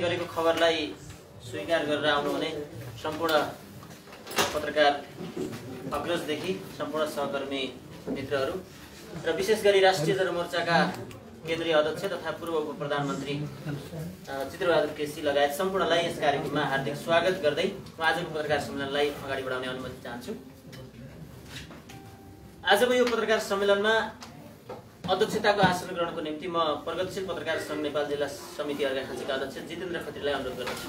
गरेको खबरलाई स्वीकार गरेर आउनुहुने सम्पूर्ण पत्रकार अग्रजदेखि सम्पूर्ण सहकर्मी मित्रहरू र विशेष गरी राष्ट्रिय जनमोर्चाका केन्द्रीय अध्यक्ष तथा पूर्व उप प्रधानमन्त्री चित्रबहादुर केसी लगायत सम्पूर्णलाई यस कार्यक्रममा हार्दिक स्वागत गर्दै म आजको पत्रकार सम्मेलनलाई अगाडि बढाउने अनुमति चाहन्छु। आजको यो पत्रकार सम्मेलनमा अध्यक्षताको आसन ग्रहणको निम्ति म प्रगतिशील पत्रकार सङ्घ नेपाल जिल्ला समिति अर्घाखाँचीका अध्यक्ष जितेन्द्र खत्रीलाई अनुरोध गर्दछु।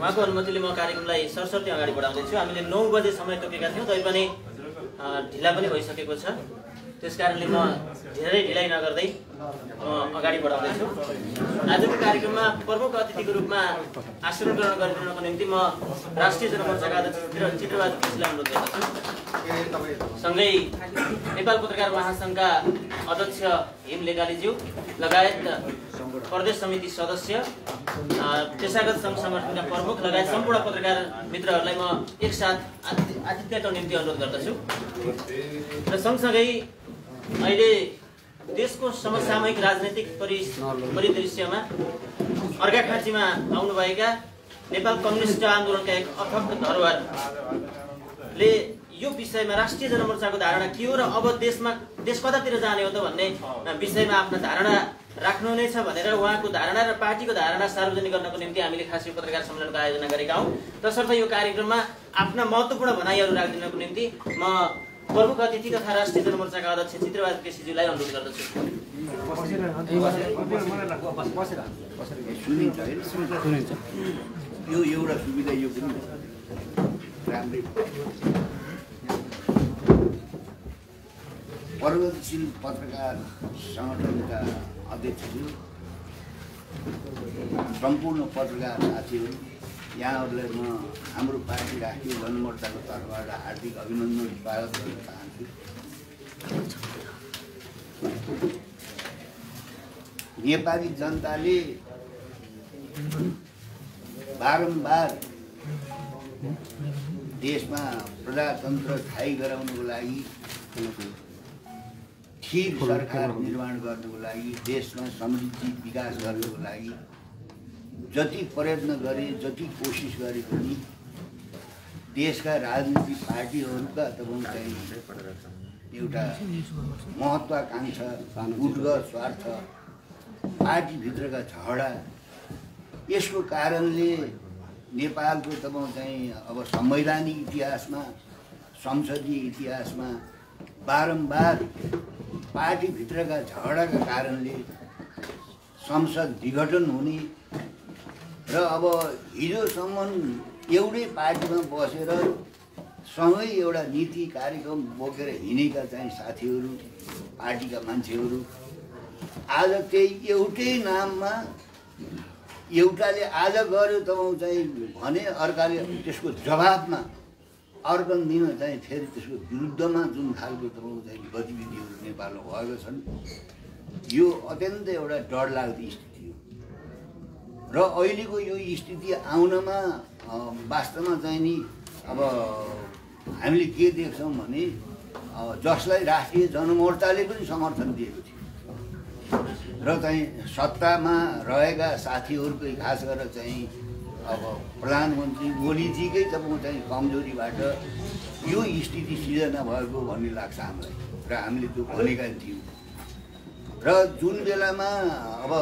उहाँको अनुमतिले म कार्यक्रमलाई सरसर्ती अगाडि बढाउँदैछु। हामीले नौ बजे समय तोकेका थियौँ तैपनि ढिला पनि भइसकेको छ। त्यस कारणले म धेरै ढिलाइ नगर्दै म अगाडि बढाउँदैछु। आजको कार्यक्रममा प्रमुख अतिथिको रूपमा आसन ग्रहण गरिदिनको निम्ति म राष्ट्रिय जनमोर्चाका अध्यक्ष चित्र- चित्रबहादुर केसीलाई अनुरोध गर्दछु। सँगै नेपाल पत्रकार महासङ्घका अध्यक्ष हिम लेकालीज्यू लगायत प्रदेश समिति सदस्य पेसागत सङ्घ सङ्गठनका प्रमुख लगायत सम्पूर्ण पत्रकार मित्रहरूलाई म एकसाथ आति- आतिथ्यका निम्ति अनुरोध गर्दछु। र सँगसँगै अहिले देशको समसामयिक राजनैतिक परि परिदृश्यमा अर्घाखाँचीमा आउनुभएका नेपाल कम्युनिस्ट आन्दोलनका एक अथक धरोहरले यो विषयमा राष्ट्रिय जनमोर्चाको धारणा के हो र अब देशमा देश कतातिर जाने हो त भन्ने विषयमा आफ्ना धारणा राख्नुहुनेछ भनेर उहाँको धारणा र पार्टीको धारणा सार्वजनिक गर्नको निम्ति हामीले खास यो पत्रकार सम्मेलनको आयोजना गरेका हौँ। तसर्थ यो कार्यक्रममा आफ्ना महत्त्वपूर्ण भनाइहरू राखिदिनको निम्ति म प्रमुख अतिथि तथा राष्ट्रिय जनमोर्चाका अध्यक्ष चित्रबहादुर केसीज्यूलाई अनुरोध गर्दछु। यो एउटा सुविधा यो पनि राम्रै प्रगतिशील पत्रकार सङ्गठनका अध्यक्षज्यू सम्पूर्ण पत्रकार साथीहरू यहाँहरूलाई म हाम्रो पार्टी राष्ट्रिय जनमोर्चाको तर्फबाट हार्दिक अभिनन्दन स्वागत गर्न चाहन्छु। नेपाली जनताले बारम्बार देशमा प्रजातन्त्र स्थायी गराउनुको लागि ठिक सरकार निर्माण गर्नुको लागि देशमा समृद्धि विकास गर्नुको लागि जति प्रयत्न गरे जति कोसिस गरे पनि देशका राजनीतिक पार्टीहरूका चाहिँ एउटा महत्त्वाकाङ्क्षा उद्गत स्वार्थ पार्टीभित्रका झगडा यसको कारणले नेपालको तपाईँ चाहिँ अब संवैधानिक इतिहासमा संसदीय इतिहासमा बारम्बार पार्टीभित्रका झगडाका कारणले संसद विघटन हुने र अब हिजोसम्म एउटै पार्टीमा बसेर सँगै एउटा नीति कार्यक्रम बोकेर हिँडेका चाहिँ साथीहरू पार्टीका मान्छेहरू आज त्यही एउटै नाममा एउटाले आज गर्यो तपाईँ चाहिँ भने अर्काले त्यसको जवाबमा अर्पण दिन चाहिँ फेरि त्यसको विरुद्धमा जुन खालको तपाईँ चाहिँ गतिविधिहरू नेपालमा भएको छन् यो अत्यन्तै एउटा डरलाग्दो स्थिति र अहिलेको यो स्थिति आउनमा वास्तवमा चाहिँ नि अब हामीले के देख्छौँ भने जसलाई राष्ट्रिय जनमोर्चाले पनि समर्थन दिएको थियो। र चाहिँ सत्तामा रहेका साथीहरूकै खास गरेर चाहिँ अब प्रधानमन्त्री ओलीजीकै तपाईँ चाहिँ कमजोरीबाट यो स्थिति सिर्जना भएको भन्ने लाग्छ हामीलाई र हामीले त्यो भनेका थियौँ। र जुन बेलामा अब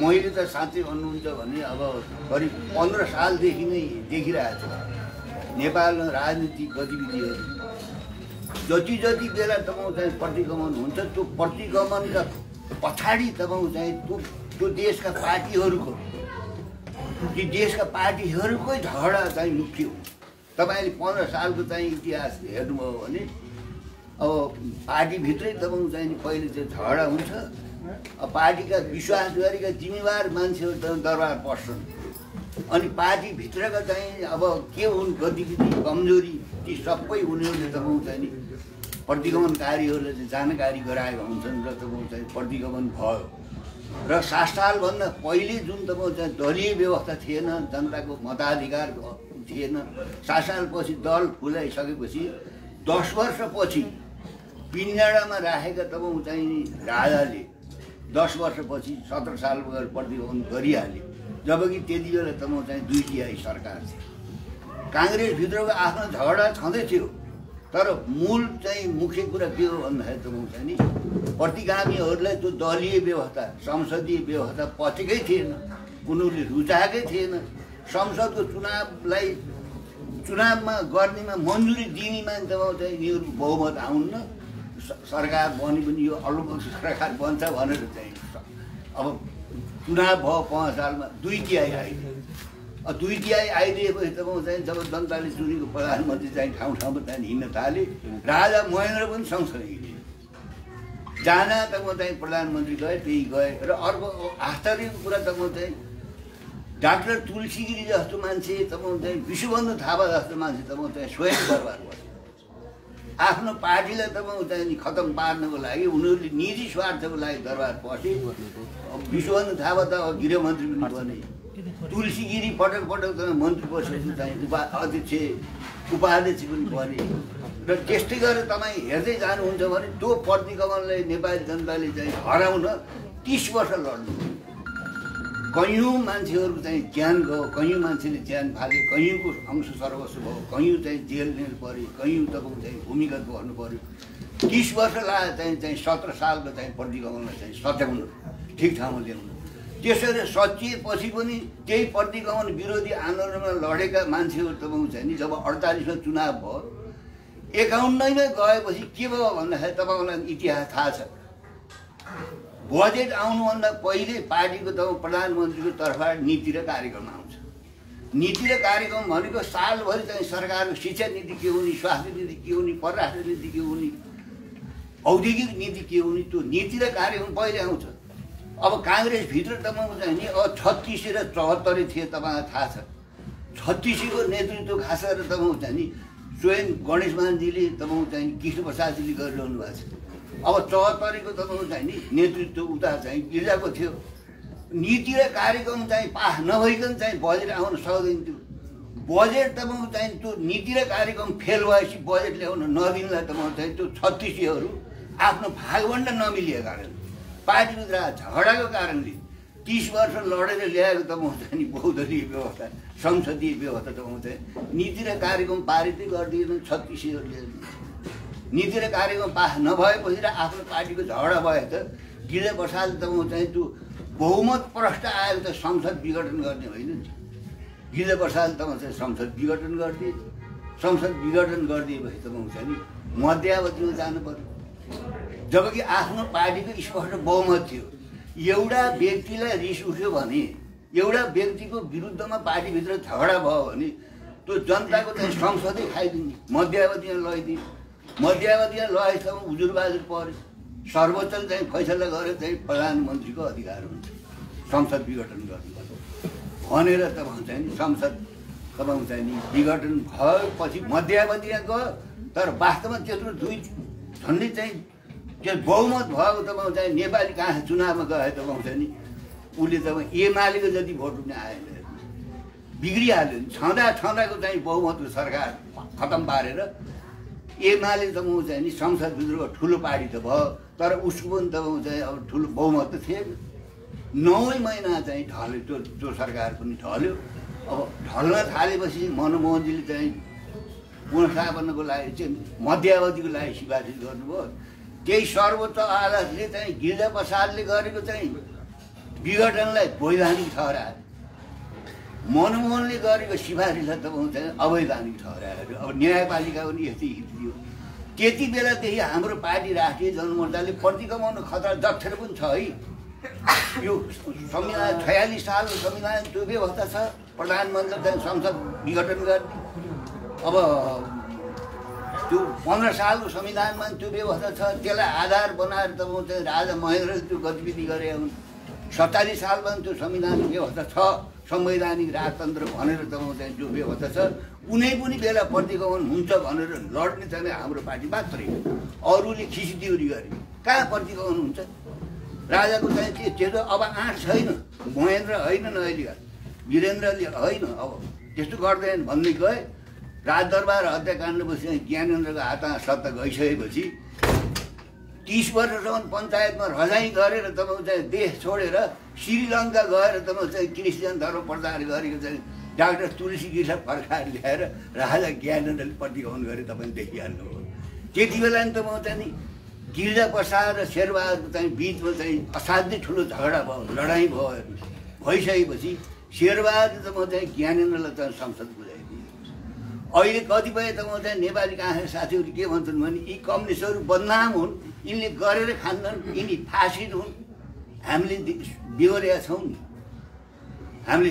मैले त साँच्चै भन्नुहुन्छ भने अब करिब पन्ध्र सालदेखि नै देखिरहेको छु। नेपालमा राजनीतिक गतिविधिहरू। जति जति बेला तपाईँ चाहिँ प्रतिगमन हुन्छ त्यो प्रतिगमनका पछाडि तपाईँ चाहिँ त्यो त्यो देशका पार्टीहरूको ती देशका पार्टीहरूकै झगडा चाहिँ मुख्य हो तपाईँले पन्ध्र सालको चाहिँ इतिहास हेर्नुभयो भने अब पार्टीभित्रै तपाईँ चाहिँ पहिले चाहिँ झगडा हुन्छ। पार्टीका विश्वास गरेका जिम्मेवार मान्छेहरू दरबार पस्छन्। अनि पार्टीभित्रका चाहिँ अब के हुन् गतिविधि कमजोरी ती सबै उनीहरूले तपाईँ चाहिँ नि। प्रतिगमनकारीहरूले चाहिँ जानकारी गराएका हुन्छन् र तपाईँ चाहिँ प्रतिगमन भयो। र सात सालभन्दा पहिले जुन तपाईँ चाहिँ दलीय व्यवस्था थिएन जनताको मताधिकार थिएन। सात सालपछि दल फुलाइसकेपछि दस वर्षपछि पिन्जाडामा राखेका तपाईँ चाहिँ राजाले। दस वर्षपछि सत्र साल प्रतिगमन गरिहाले जबकि त्यति बेला त म चाहिँ दुई तिहाई सरकार थियो काङ्ग्रेसभित्रको आफ्नो झगडा छँदै थियो। तर मूल चाहिँ मुख्य कुरा के हो भन्दाखेरि त म चाहिँ नि प्रतिगामीहरूलाई त्यो दलीय व्यवस्था संसदीय व्यवस्था पचेकै थिएन। उनीहरूले रुचाएकै थिएन। संसदको चुनावलाई चुनावमा गर्नेमा मन्जुरी दिनेमा जब चाहिँ यिनीहरू बहुमत आउन्न सरकार बने पनि यो अल्लो सरकार बन्छ भनेर चाहिँ अब चुनाव भयो पाँच सालमा दुई तिहाई आइदियो। दुई तिहाई आइदिएपछि म चाहिँ जब जनताले चुनेको प्रधानमन्त्री चाहिँ ठाउँ ठाउँमा चाहिँ हिँड्न थाले राजा महेन्द्र पनि सँगसँगै हिँडे जाँदा त म चाहिँ प्रधानमन्त्री गएँ त्यही गएँ र अर्को आश्चर्यको कुरा त म चाहिँ डाक्टर तुलसीगिरी जस्तो मान्छे त म चाहिँ विश्वबन्धु थापा जस्तो मान्छे त म चाहिँ स्वयं दरबार बसेँ। आफ्नो पार्टीलाई त नि खतम पार्नको लागि उनीहरूले निजी स्वार्थको लागि दरबार पसे विश्वबन्धु थापा त गृहमन्त्री पनि बने। तुलसीगिरी पटक पटक त मन्त्री परिषदको चाहिँ उपा अध्यक्ष उपाध्यक्ष पनि बने। र त्यस्तै गरेर तपाईँ हेर्दै जानुहुन्छ भने त्यो प्रतिगमनलाई नेपाली जनताले चाहिँ हराउन तिस वर्ष लड्नु। कैयौँ मान्छेहरू चाहिँ ज्यान गयो कैयौँ मान्छेले ज्यान फाले कैयौँको अंश सर्वस्व भयो कैयौँ चाहिँ जेल नेल पऱ्यो कैयौँ तपाईँको चाहिँ भूमिगत गर्नु पऱ्यो। तिस वर्ष लाग्यो चाहिँ चाहिँ सत्र सालको चाहिँ प्रतिगमनलाई चाहिँ सच्याउनु ठिक ठाउँमा ल्याउनु। त्यसरी सचिएपछि पनि त्यही प्रतिगमन विरोधी आन्दोलनमा लडेका मान्छेहरू तपाईँको चाहिँ नि जब अडतालिसमा चुनाव भयो एकाउन्नमै गएपछि के भयो भन्दाखेरि तपाईँलाई इतिहास थाहा छ। बजेट आउनुभन्दा पहिले पार्टीको त प्रधानमन्त्रीको तर्फबाट नीति र कार्यक्रम आउँछ। नीति र कार्यक्रम भनेको सालभरि चाहिँ सरकारको शिक्षा नीति के हुने स्वास्थ्य नीति के हुने परराष्ट्र नीति के हुने औद्योगिक नीति के हुने त्यो नीति र कार्यक्रम पहिले आउँछ। अब काङ्ग्रेसभित्र तपाईँको चाहिँ नि अब छत्तिस र चौहत्तरै थिए तपाईँलाई थाहा छ। छत्तिसको नेतृत्व खास गरेर तपाईँको चाहिँ नि स्वयं गणेश मानजीले तपाईँको चाहिँ कृष्ण प्रसादजीले गरिरहनु भएको छ। अब चौहत्तरीको तपाईँको चाहिँ नि नेतृत्व उता चाहिँ गिर्जाको थियो। नीति र कार्यक्रम चाहिँ पास नभइकन चाहिँ बजेट आउन सक्दैन थियो। बजेट तपाईँको चाहिँ त्यो नीति र कार्यक्रम फेल भएपछि बजेट ल्याउन नदिनलाई तपाईँको चाहिँ त्यो छत्तिसीहरू आफ्नो भागभन्ड नमिलिएको कारण पार्टीभित्र झगडाको कारणले तिस वर्ष लडेर ल्याएको त म चाहिँ नि बहुदलीय व्यवस्था संसदीय व्यवस्था त चाहिँ नीति र कार्यक्रम पारितै गरिदिएन छत्तिसीहरूले नीति र कार्यक्रम पास नभएपछि र आफ्नो पार्टीको झगडा भयो त गिले प्रसाद त म चाहिँ त्यो बहुमत प्रष्ट आएको त संसद विघटन गर्ने होइन नि गिले प्रसाद त म चाहिँ संसद विघटन गरिदिए संसद विघटन गरिदिएपछि त म चाहिँ नि मध्यावधिमा जानु पर्यो जबकि आफ्नो पार्टीको स्पष्ट बहुमत थियो। एउटा व्यक्तिलाई रिस उठ्यो भने एउटा व्यक्तिको विरुद्धमा पार्टीभित्र झगडा भयो भने त्यो जनताको चाहिँ संसदै खाइदिने मध्यावधिमा लैदिने। मध्यावधिमा लगेसम्म हुजुरबाजुर पऱ्यो सर्वोच्चले चाहिँ फैसला गरेर चाहिँ प्रधानमन्त्रीको अधिकार हुन्छ। संसद विघटन गर्नुपर्छ भनेर तपाईँ चाहिँ नि संसद तपाईँ चाहिँ नि विघटन भएपछि मध्यावधिमा गयो तर वास्तवमा त्यत्रो दुई झन्डै चाहिँ त्यो बहुमत भएको तपाईँ चाहिँ नेपाली कहाँ चुनावमा गए तपाईँ चाहिँ नि उसले तपाईँ एमालेको जति भोट पनि आएन बिग्रिहाल्यो नि छँदा छँदाको चाहिँ बहुमतको सरकार खतम पारेर एमाले त म चाहिँ नि संसदभित्रको ठुलो पार्टी त भयो तर उसको पनि त चाहिँ अब ठुलो बहुमत त थिएन। नौ महिना चाहिँ ढल्यो त्यो त्यो सरकार पनि ढल्यो। अब ढल्न थालेपछि मनमोहनजीले चाहिँ पुनर्स्थापनाको लागि चाहिँ मध्यावधिको लागि सिफारिस गर्नुभयो। त्यही सर्वोच्च अदालतले चाहिँ गिरिजा प्रसादले गरेको चाहिँ विघटनलाई वैधानिक ठहरायो। मनमोहनले गरेको सिफारिसलाई तपाईँ चाहिँ अवैधानिक ठहरायो अब न्यायपालिका पनि यस्तै थियो। त्यति बेलादेखि हाम्रो पार्टी राष्ट्रिय जनमोर्चाले प्रतिगमन खतरा दक्षर पनि छ है। यो संविधान छयालिस सालको संविधान त्यो व्यवस्था छ प्रधानमन्त्री चाहिँ संसद विघटन गर्ने। अब त्यो पन्ध्र सालको संविधानमा त्यो व्यवस्था छ त्यसलाई आधार बनाएर तपाईँ राजा महेन्द्रले त्यो गतिविधि गरे हुन्। सत्तालिस सालमा त्यो संविधान व्यवस्था छ। संवैधानिक राजतन्त्र भनेर चाहिँ जो व्यवस्था छ कुनै पनि बेला प्रतिगमन हुन्छ भनेर लड्ने चाहिँ हाम्रो पार्टी मात्रै अरूले खिचिदिउरी गरे। कहाँ प्रतिगमन हुन्छ? राजाको चाहिँ त्यो त अब आँट छैन महेन्द्र होइनन् अहिले वीरेन्द्रले होइन अब त्यस्तो गर्दैन भन्दै गए। राजदरबार हत्याकाण्डपछि ज्ञानेन्द्रको हातमा सत्ता गइसकेपछि तिस वर्षसम्म पञ्चायतमा रजाइ गरेर तपाईँको चाहिँ देश छोडेर श्रीलङ्का गएर तपाईँको चाहिँ क्रिस्चियन धर्म प्रचार गरेको चाहिँ डाक्टर तुलसी गिरी फर्काएर ल्याएर राजा ज्ञानेन्द्रले प्रतिगमन गरे तपाईँले देखिहाल्नुभयो त्यति बेला नि तपाईँको चाहिँ नि गिरिजा प्रसाद र शेरबहादुर चाहिँ बिचमा चाहिँ असाध्यै ठुलो झगडा भयो लडाइँ भयो भइसकेपछि शेरबहादुर त म चाहिँ ज्ञानेन्द्रलाई चाहिँ संसद बुझाइदिएँ। अहिले कतिपय त म चाहिँ नेपाली कहाँ साथीहरू के भन्छन् भने यी कम्युनिस्टहरू बदनाम हुन् यिनले गरेर खान्छन् यिनी फासिद हुन्। हामीले बिहोरेका छौँ नि। हामीले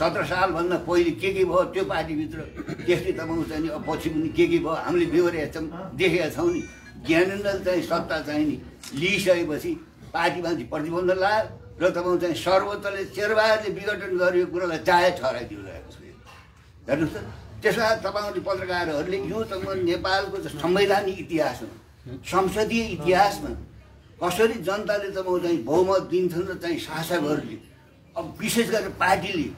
सत्र सालभन्दा पहिले के के भयो त्यो पार्टीभित्र त्यस्तै तपाईँको नि पछि पनि के के भयो हामीले बिहोरेका छौँ देखेका छौँ नि। ज्ञानेन्द्र चाहिँ सत्ता चाहिँ नि लिइसकेपछि पार्टीमाथि प्रतिबन्ध लगायो र तपाईँको चाहिँ सर्वोच्चले शेरबहादुरले विघटन गरेको कुरालाई चाहे ठहराइदिइरहेको छ। हेर्नुहोस् त त्यसो भए तपाईँहरूले पत्रकारहरूले यो तपाईँ नेपालको संवैधानिक इतिहासमा संसदीय इतिहासमा कसरी जनताले तपाईँको चाहिँ बहुमत दिन्छन् र चाहिँ शासकहरूले अब विशेष गरेर पार्टीले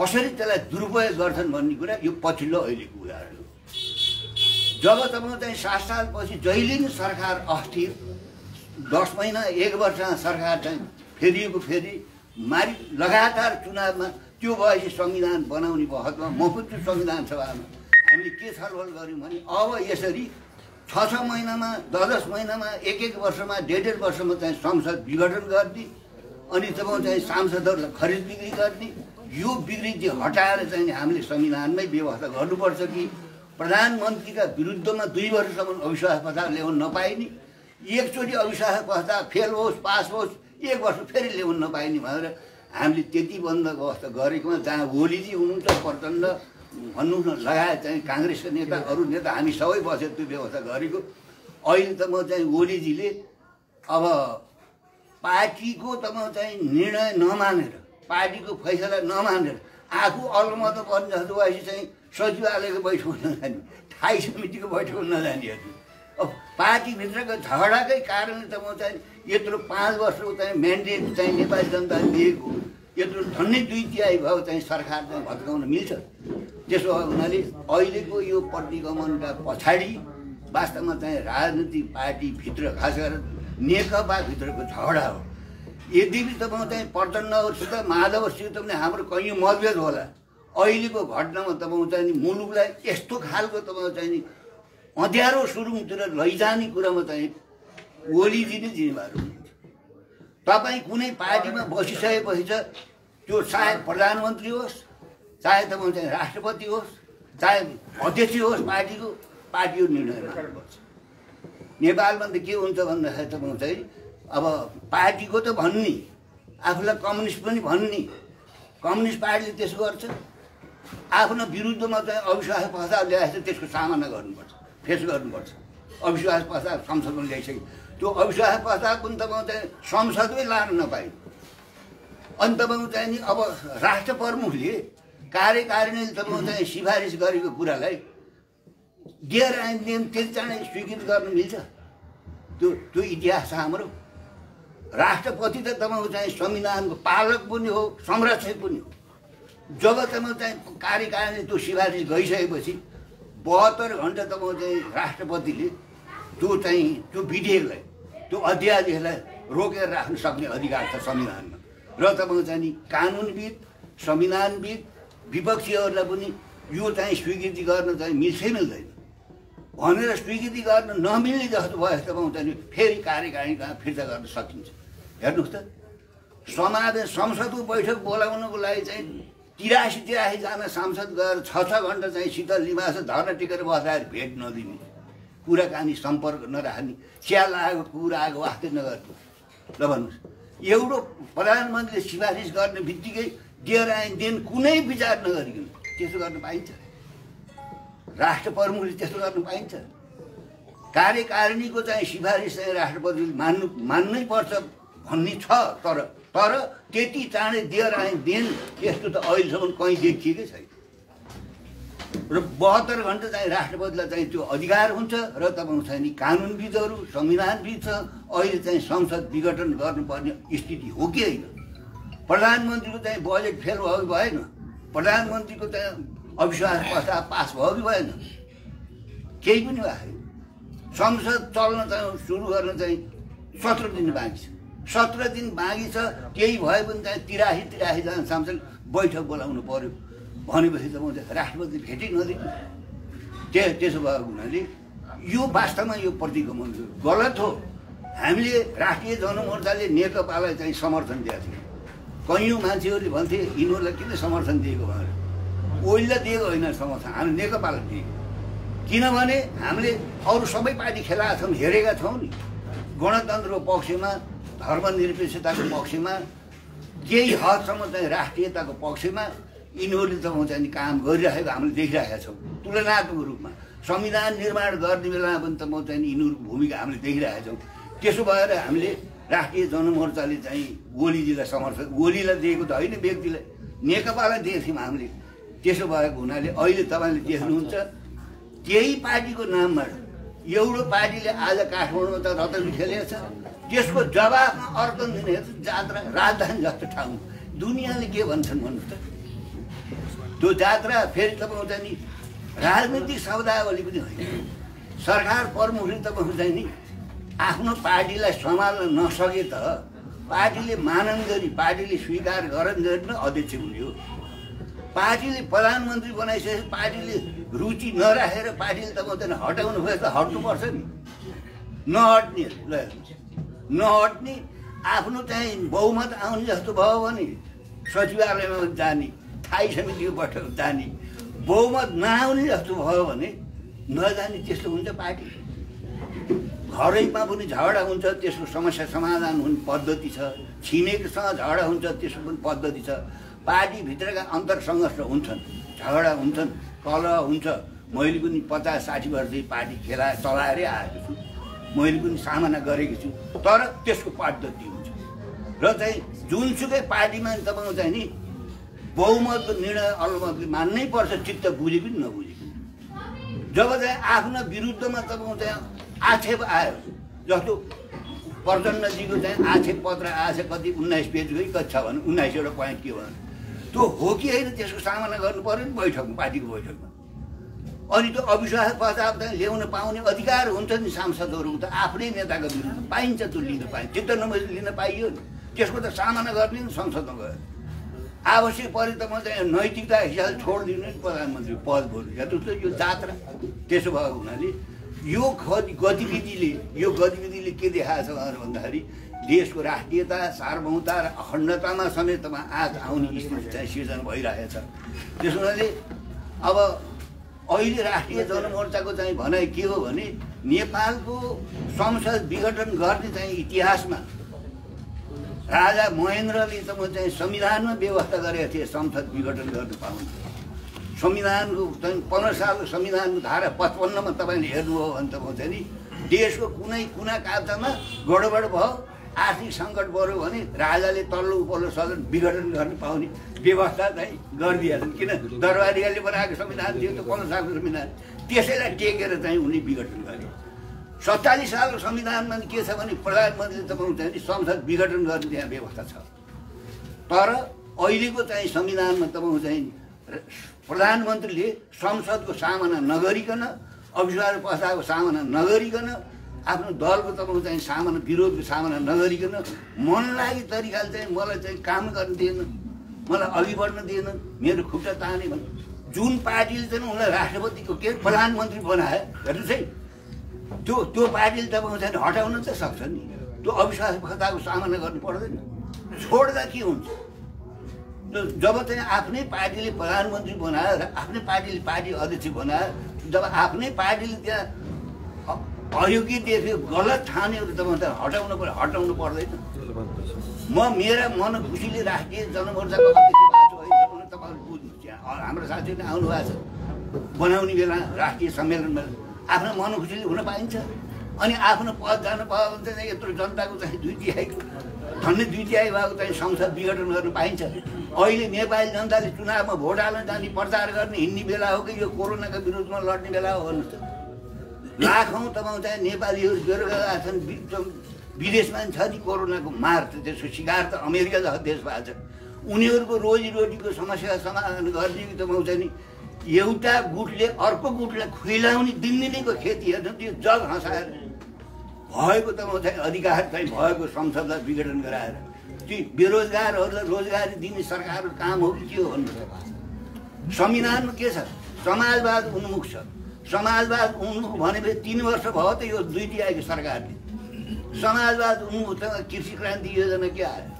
कसरी त्यसलाई दुरुपयोग गर्छन् भन्ने कुरा यो पछिल्लो अहिलेको उदाहरण हो। जब तपाईँको चाहिँ सात सालपछि जहिले नै सरकार अस्थिर दस महिना एक वर्षमा सरकार चाहिँ फेरिएको फेरि मारि लगातार चुनावमा त्यो भएपछि संविधान बनाउने बहतमा म पनि त्यो संविधान सभामा हामीले के छलफल गऱ्यौँ भने अब यसरी छ छ महिनामा दस दस महिनामा एक एक वर्षमा डेढ डेढ वर्षमा चाहिँ संसद विघटन गर्ने अनि तपाईँ चाहिँ सांसदहरूलाई खरिद बिक्री गर्ने। यो बिक्री चाहिँ हटाएर चाहिँ हामीले संविधानमै व्यवस्था गर्नुपर्छ कि प्रधानमन्त्रीका विरुद्धमा दुई वर्षसम्म अविश्वास प्रस्ताव ल्याउन नपाइने एकचोटि अविश्वास प्रस्ताव फेल होस् पास होस् एक वर्ष फेरि ल्याउन नपाइने भनेर हामीले त्यति बन्द व्यवस्था गरेकोमा जहाँ ओलीजी हुनुहुन्छ प्रचण्ड भन्नु न लगायत चाहिँ काङ्ग्रेसका नेता अरू नेता हामी सबै बसेर त्यो व्यवस्था गरेको। अहिले त म चाहिँ ओलीजीले अब पार्टीको तपाईँ चाहिँ निर्णय नमानेर पार्टीको फैसला नमानेर आफू अलमत गर्ने जस्तो भएपछि चाहिँ सचिवालयको बैठक नजाने स्थायी समितिको बैठक नजानेहरू अब पार्टीभित्रको झगडाकै कारणले त म चाहिँ यत्रो पाँच वर्षको चाहिँ म्यान्डेट चाहिँ नेपाली जनताले दिएको यत्रो झन्डै दुई तिहाई भयो चाहिँ सरकार चाहिँ भत्काउन मिल्छ। त्यसो हुनाले अहिलेको यो प्रतिगमनका पछाडि वास्तवमा चाहिँ राजनीतिक पार्टीभित्र खास गरेर नेकपाभित्रको झगडा हो। यद्यपि तपाईँ चाहिँ प्रचण्डहरूसित माधवहरूसित पनि हाम्रो कहीँ मतभेद होला। अहिलेको घटनामा तपाईँ चाहिँ मुलुकलाई यस्तो खालको तपाईँ चाहिँ नि अँध्यारो सुरुङतिर लैजाने कुरामा चाहिँ ओलीजी नै जिम्मेवार तपाईँ कुनै पार्टीमा बसिसकेपछि त त्यो चाहे प्रधानमन्त्री होस् चाहे तपाईँ चाहिँ राष्ट्रपति होस् चाहे अध्यक्ष होस् पार्टीको पार्टी यो निर्णय गर्नुपर्छ नेपालमा त के हुन्छ भन्दाखेरि तपाईँ चाहिँ अब पार्टीको त भन्ने आफूलाई कम्युनिस्ट पनि भन्ने कम्युनिस्ट पार्टीले त्यसो गर्छ। आफ्नो विरुद्धमा चाहिँ अविश्वास प्रस्ताव ल्याएपछि त्यसको सामना गर्नुपर्छ फेस गर्नुपर्छ। अविश्वास प्रस्ताव संसदमा ल्याइसक्यो त्यो प्रस्ताव पनि तपाईँ चाहिँ संसदमै लान नपाइ अनि तपाईँको चाहिँ नि अब राष्ट्र प्रमुखले कार्यकारिणीले तपाईँ चाहिँ सिफारिस गरेको कुरालाई आइन नियम त्यति चाँडै स्वीकृत गर्न मिल्छ। त्यो त्यो इतिहास हाम्रो। राष्ट्रपति त तपाईँको चाहिँ संविधानको पालक पनि हो संरक्षक पनि हो। जब तपाईँ चाहिँ कार्यकारिणी त्यो सिफारिस गइसकेपछि बहत्तर घन्टा तपाईँ चाहिँ राष्ट्रपतिले त्यो चाहिँ त्यो विधेयकलाई त्यो अध्यादेशलाई रोकेर राख्न सक्ने अधिकार छ संविधानमा। र तपाईँको चाहिँ नि कानुनविद संविधानविद विपक्षीहरूलाई पनि यो चाहिँ स्वीकृति गर्न चाहिँ मिल्छै मिल्दैन। भनेर स्वीकृति गर्न नमिल्ने जस्तो भयो तपाईँ चाहिँ फेरि कार्यकारिणी कहाँ फिर्ता गर्न सकिन्छ। हेर्नुहोस् त समावेश संसदको बैठक बोलाउनको लागि चाहिँ तिरासी तिरासीजना सांसद गएर छ छ घन्टा चाहिँ शीतल निवास धर्ना टिकेर बसाएर भेट नदिने। कुराकानी सम्पर्क नराख्ने चिया लागेको कुरा आएको वास्तै नगर्ने। ल भन्नुहोस्। एउटा प्रधानमन्त्रीले सिफारिस गर्ने बित्तिकै दिएर आइन दिन कुनै विचार नगरिकन त्यसो गर्न पाइन्छ। राष्ट्र प्रमुखले त्यस्तो गर्नु पाइन्छ। कार्यकारिणीको चाहिँ सिफारिस चाहिँ राष्ट्रपतिले मान्नु मान्नै पर्छ भन्ने छ तर तर त्यति चाँडै दिएर आए दिन त्यस्तो त अहिलेसम्म कहीँ देखिएकै छैन। र बहत्तर घन्टा चाहिँ राष्ट्रपतिलाई चाहिँ त्यो अधिकार हुन्छ र तपाईँको चाहिँ नि कानुनविदहरू संविधानविद छ। अहिले चाहिँ संसद विघटन गर्नुपर्ने स्थिति हो कि होइन? प्रधानमन्त्रीको चाहिँ बजेट फेल भयो कि भएन? प्रधानमन्त्रीको चाहिँ अविश्वास प्रस्ताव पास भयो कि भएन? केही पनि भएको संसद चल्न चाहिँ सुरु गर्न चाहिँ सत्र दिन बाँकी छ। सत्र दिन बाँकी छ केही भयो भने त्यहाँ तिरासी तिरासीजना सांसद बैठक बोलाउनु पर्यो। भनेपछि त म राष्ट्रपति भेटै नदिनु त्यो त्यसो भएको हुनाले यो वास्तवमा यो प्रतिगमन गलत हो। हामीले राष्ट्रिय जनमोर्चाले नेकपालाई चाहिँ समर्थन दिएको थियो। कैयौँ मान्छेहरूले भन्थे यिनीहरूलाई किन समर्थन दिएको भनेर? ओइललाई दिएको होइन समर्थन। हामी नेकपालाई दिएको किनभने हामीले अरू सबै पार्टी खेलाएका छौँ हेरेका छौँ नि। गणतन्त्रको पक्षमा धर्मनिरपेक्षताको पक्षमा केही हदसम्म चाहिँ राष्ट्रियताको पक्षमा यिनीहरूले त चाहिँ काम गरिरहेको हामीले देखिरहेका छौँ। तुलनात्मक रूपमा संविधान निर्माण गर्ने बेलामा पनि त म चाहिँ यिनीहरूको भूमिका हामीले देखिरहेका छौँ। त्यसो भएर हामीले राष्ट्रिय जनमोर्चाले चाहिँ गोलीजीलाई समर्थन गोलीलाई दिएको त होइन व्यक्तिलाई नेकपालाई दिएको थियौँ हामीले। त्यसो भएको हुनाले अहिले तपाईँले देख्नुहुन्छ त्यही पार्टीको नामबाट एउटा पार्टीले आज काठमाडौँमा त रतन खेलेको छ। त्यसको जवाबमा अर्को दिने जात्रा राजधानी जस्तो ठाउँ दुनियाँले के भन्छन् भन्नुहोस् त? त्यो जात्रा फेरि तपाईँको चाहिँ नि राजनैतिक शब्दावली पनि होइन। सरकार प्रमुखले तपाईँको चाहिँ नि आफ्नो पार्टीलाई सम्हाल्न नसके त पार्टीले मानन गरी पार्टीले स्वीकार गरन गरी नै अध्यक्ष हुने हो। पार्टीले प्रधानमन्त्री बनाइसकेपछि पार्टीले रुचि नराखेर पार्टीले त चाहिँ हटाउनु भयो त हट्नुपर्छ नि। नहट्ने ल नहट्ने आफ्नो चाहिँ बहुमत आउने जस्तो भयो भने सचिवालयमा जाने। स्थायी समितिको बैठक जाने। बहुमत नआउने जस्तो भयो भने नजाने त्यस्तो हुन्छ पार्टी। घरैमा पनि झगडा हुन्छ त्यसको समस्या समाधान हुने पद्धति छ। छिमेकीसँग झगडा हुन्छ त्यसको पनि पद्धति छ। पार्टीभित्रका अन्तर सङ्घर्ष हुन्छन् झगडा हुन्छन् कलह हुन्छ। मैले पनि पचास साठी वर्ष पार्टी खेला चलाएरै आएको छु। मैले पनि सामना गरेको छु। तर त्यसको पद्धति हुन्छ। र चाहिँ जुनसुकै पार्टीमा तपाईँको चाहिँ नि बहुमतको निर्णय अलमतले मान्नै पर्छ चित्त बुझे पनि नबुझे पनि जब चाहिँ आफ्नो विरुद्धमा तपाईँको चाहिँ आक्षेप आयो जस्तो प्रचण्डजीको चाहिँ आक्षेप पत्र आएछ कति उन्नाइस पेजकै कति छ भने उन्नाइसवटा पोइन्ट के भने त्यो हो कि होइन त्यसको सामना गर्नु पऱ्यो नि बैठकमा पार्टीको बैठकमा। अनि त्यो अविश्वास प्रस्ताव चाहिँ ल्याउन पाउने अधिकार हुन्छ नि सांसदहरूको त आफ्नै नेताको विरुद्ध पाइन्छ त्यो लिन पाइन्छ चित्त नबुझी लिन पाइयो नि। त्यसको त सामना गर्ने नि संसदमा गएर। आवश्यक परे त म चाहिँ नैतिकता हिसाबले छोडिदिनु नि प्रधानमन्त्री पद बोल्नु या त यो जात्रा। त्यसो भएको हुनाले यो गतिविधिले यो गतिविधिले के देखाएको छ भन्दाखेरि देशको राष्ट्रियता सार्वभौमता र अखण्डतामा समेतमा आज आउने स्थिति चाहिँ सिर्जना भइरहेछ। त्यसो हुनाले अब अहिले राष्ट्रिय जनमोर्चाको चाहिँ भनाइ के हो भने नेपालको संसद विघटन गर्ने चाहिँ इतिहासमा राजा महेन्द्रले त म चाहिँ संविधानमा व्यवस्था गरेका थिए संसद विघटन गर्न पाउने संविधानको चाहिँ पन्ध्र सालको संविधानको धारा पचपन्नमा तपाईँले हेर्नुभयो भने त म चाहिँ नि देशको कुनै कुना काप्चामा गडबड भयो आर्थिक सङ्कट पऱ्यो भने राजाले तल्लो उपल्लो सदन विघटन गर्न पाउने व्यवस्था चाहिँ गरिदिएछन् किन? दरबारीहरूले बनाएको संविधान थियो त्यो पन्ध्र सालको संविधान। त्यसैलाई टेकेर चाहिँ उनी विघटन गरे सत्तालिस सालको संविधानमा के छ भने प्रधानमन्त्रीले तपाईँको चाहिँ संसद विघटन गर्ने त्यहाँ व्यवस्था छ। तर अहिलेको चाहिँ संविधानमा तपाईँको चाहिँ प्रधानमन्त्रीले संसदको सामना नगरिकन अविश्वास प्रस्तावको सामना नगरिकन आफ्नो दलको तपाईँको चाहिँ सामना विरोधको सामना नगरिकन मन लागि तरिकाले चाहिँ मलाई चाहिँ काम गर्न दिएन मलाई अघि बढ्न दिएन मेरो खुट्टा ताने भने। जुन पार्टीले चाहिँ उनलाई राष्ट्रपतिको के प्रधानमन्त्री बनायो हेर्नुहोस् है। त्यो त्यो पार्टीले तपाईँको चाहिँ हटाउन त सक्छ नि। त्यो अविश्वास प्रस्तावको सामना गर्नु पर्दैन। छोड्दा के हुन्छ? जब चाहिँ आफ्नै पार्टीले प्रधानमन्त्री बनायो र आफ्नै पार्टीले पार्टी अध्यक्ष बनायो जब आफ्नै पार्टीले त्यहाँ अयोग्य देख्यो गलत ठान्यो तपाईँ त हटाउनु पर्यो हटाउनु पर्दैन। म मेरा मन खुसीले राष्ट्रिय जनमोर्चाको तपाईँहरू बुझ्नुहोस्। हाम्रो साथीहरू आउनु भएको छ। बनाउने बेला राष्ट्रिय सम्मेलनमा। आफ्नो मन खुसीले हुन पाइन्छ। अनि आफ्नो पद जानु पायो भने चाहिँ यत्रो जनताको चाहिँ दुई तिहाईको झन्डै दुई तिहाई भएको चाहिँ संसद विघटन गर्न पाइन्छ। अहिले नेपाली जनताले चुनावमा भोट हाल्न जाने प्रचार गर्ने हिँड्ने बेला हो कि यो कोरोनाको विरुद्धमा लड्ने बेला हो भन्नुहोस् त। लाखौँ तपाईँ चाहिँ नेपालीहरू बेरोजगार छन् विदेशमा पनि छ नि कोरोनाको मार त त्यसको शिकार त अमेरिका जस्तो देश भएको छ। उनीहरूको रोजीरोटीको समस्या समाधान गर्ने तपाईँ चाहिँ नि एउटा गुटले अर्को गुटलाई खुइलाउने दिनदिनैको खेती हेर्नु त्यो जग हँसाएर भएको त म चाहिँ अधिकार चाहिँ भएको संसदलाई विघटन गराएर ती बेरोजगारहरूलाई रोजगारी दिने सरकारको काम हो कि के हो भन्नु संविधानमा के छ? समाजवाद उन्मुख छ। समाजवाद उन्मुख भनेपछि तिन वर्ष भयो त यो दुई आएको सरकारले। समाजवाद उन्मुख त कृषि क्रान्ति योजना के आयो?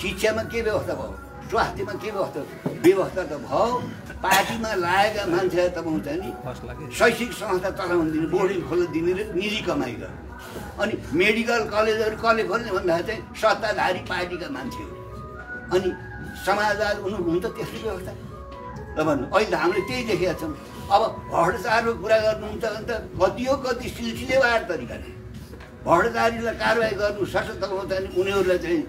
शिक्षामा के व्यवस्था भयो? स्वास्थ्यमा के व्यवस्था व्यवस्था त भयो। पार्टीमा लागेका मान्छेलाई तपाईँ चाहिँ नि। शैक्षिक संस्था चलाउन दिने बोर्डिङ खोल्न दिने र निजी कमाइ गर्ने। अनि मेडिकल कलेजहरू कसले खोल्ने भन्दाखेरि चाहिँ सत्ताधारी पार्टीका मान्छेहरू अनि समाजवाद उन्मुख हुन्छ त्यस्तो व्यवस्था। ल भन्नु अहिले त हामीले त्यही देखेका छौँ। अब भ्रष्टाचारको कुरा गर्नुहुन्छ भने त कतियो कति सिलसिलेवार तरिकाले। भ्रष्टाचारीलाई कारवाही गर्नु सशक्त चाहिँ उनीहरूलाई चाहिँ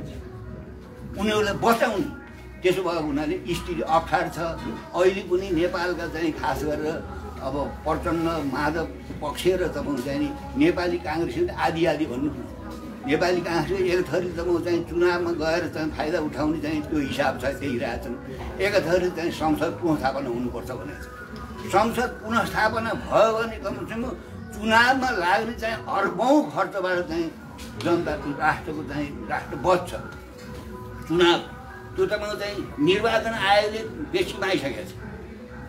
उनीहरूलाई बचाउनु। त्यसो भएको हुनाले स्थिति अप्ठ्यारो छ। अहिले पनि नेपालका चाहिँ खास गरेर अब प्रचण्ड माधव पक्ष र तपाईँ चाहिँ नेपाली काङ्ग्रेसले आदि आदि भन्नु नेपाली काङ्ग्रेसले एक थरी तपाईँ चाहिँ चुनावमा गएर चाहिँ फाइदा उठाउने चाहिँ त्यो हिसाब छ त्यही रहेछन् एक थरी चाहिँ संसद पुनस्थापना हुनुपर्छ भनेको छ। संसद पुनस्थापना भयो भने कमसेकम चुनावमा लाग्ने चाहिँ अर्बौँ खर्चबाट चाहिँ जनताको राष्ट्रको चाहिँ राष्ट्र बच्छ चुनाव त्यो तपाईँको चाहिँ निर्वाचन आयोगले बेसी मागिसकेको छ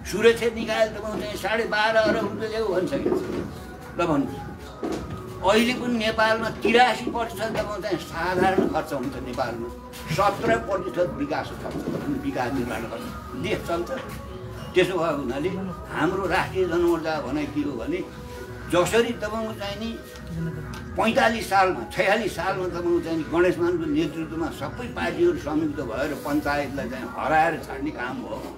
सुरक्षा निकाय तपाईँको चाहिँ साढे बाह्र अरब रुपियाँ ल्याऊ भनिसकेको छ ल भन्नुहोस् अहिले पनि नेपालमा तिरासी प्रतिशत तपाईँको चाहिँ साधारण खर्च हुन्छ नेपालमा सत्र प्रतिशत विकास खर्च विकास निर्माण खर्च देश चल्छ त्यसो भएको हुनाले हाम्रो राष्ट्रिय जनमोर्चा भनाइ के हो भने जसरी तपाईँको चाहिँ नि पैँतालिस सालमा छयालिस सालमा तपाईँको चाहिँ नि गणेश मानको नेतृत्वमा सबै पार्टीहरू संयुक्त भएर पञ्चायतलाई चाहिँ हराएर छाड्ने काम भयो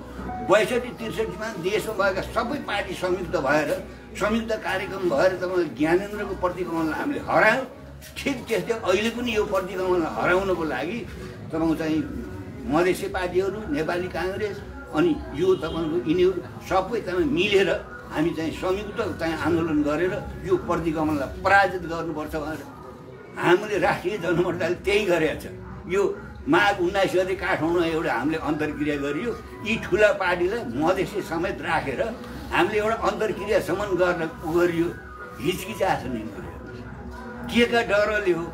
बैसठी त्रिसठीमा देशमा भएका सबै पार्टी संयुक्त भएर संयुक्त कार्यक्रम भएर तपाईँ ज्ञानेन्द्रको प्रतिगमनलाई हामीले हरायौँ। ठिक त्यस्तै अहिले पनि यो प्रतिगमनलाई हराउनको लागि तपाईँको चाहिँ मधेसी पार्टीहरू नेपाली काङ्ग्रेस अनि यो तपाईँको यिनीहरू सबै तपाईँ मिलेर हामी चाहिँ संयुक्त चाहिँ आन्दोलन गरेर यो प्रतिगमनलाई पराजित गर्नुपर्छ भनेर हामीले राष्ट्रिय जनमोर्चाले त्यही गरेको छ यो माघ उन्नाइस गते काठमाडौँमा एउटा हामीले अन्तर्क्रिया गरियो। यी ठुला पार्टीलाई मधेसी समेत राखेर हामीले एउटा अन्तर्क्रियासम्म गर्न गरियो। हिचकिचाएको छ यिनीहरू के का डरले हो?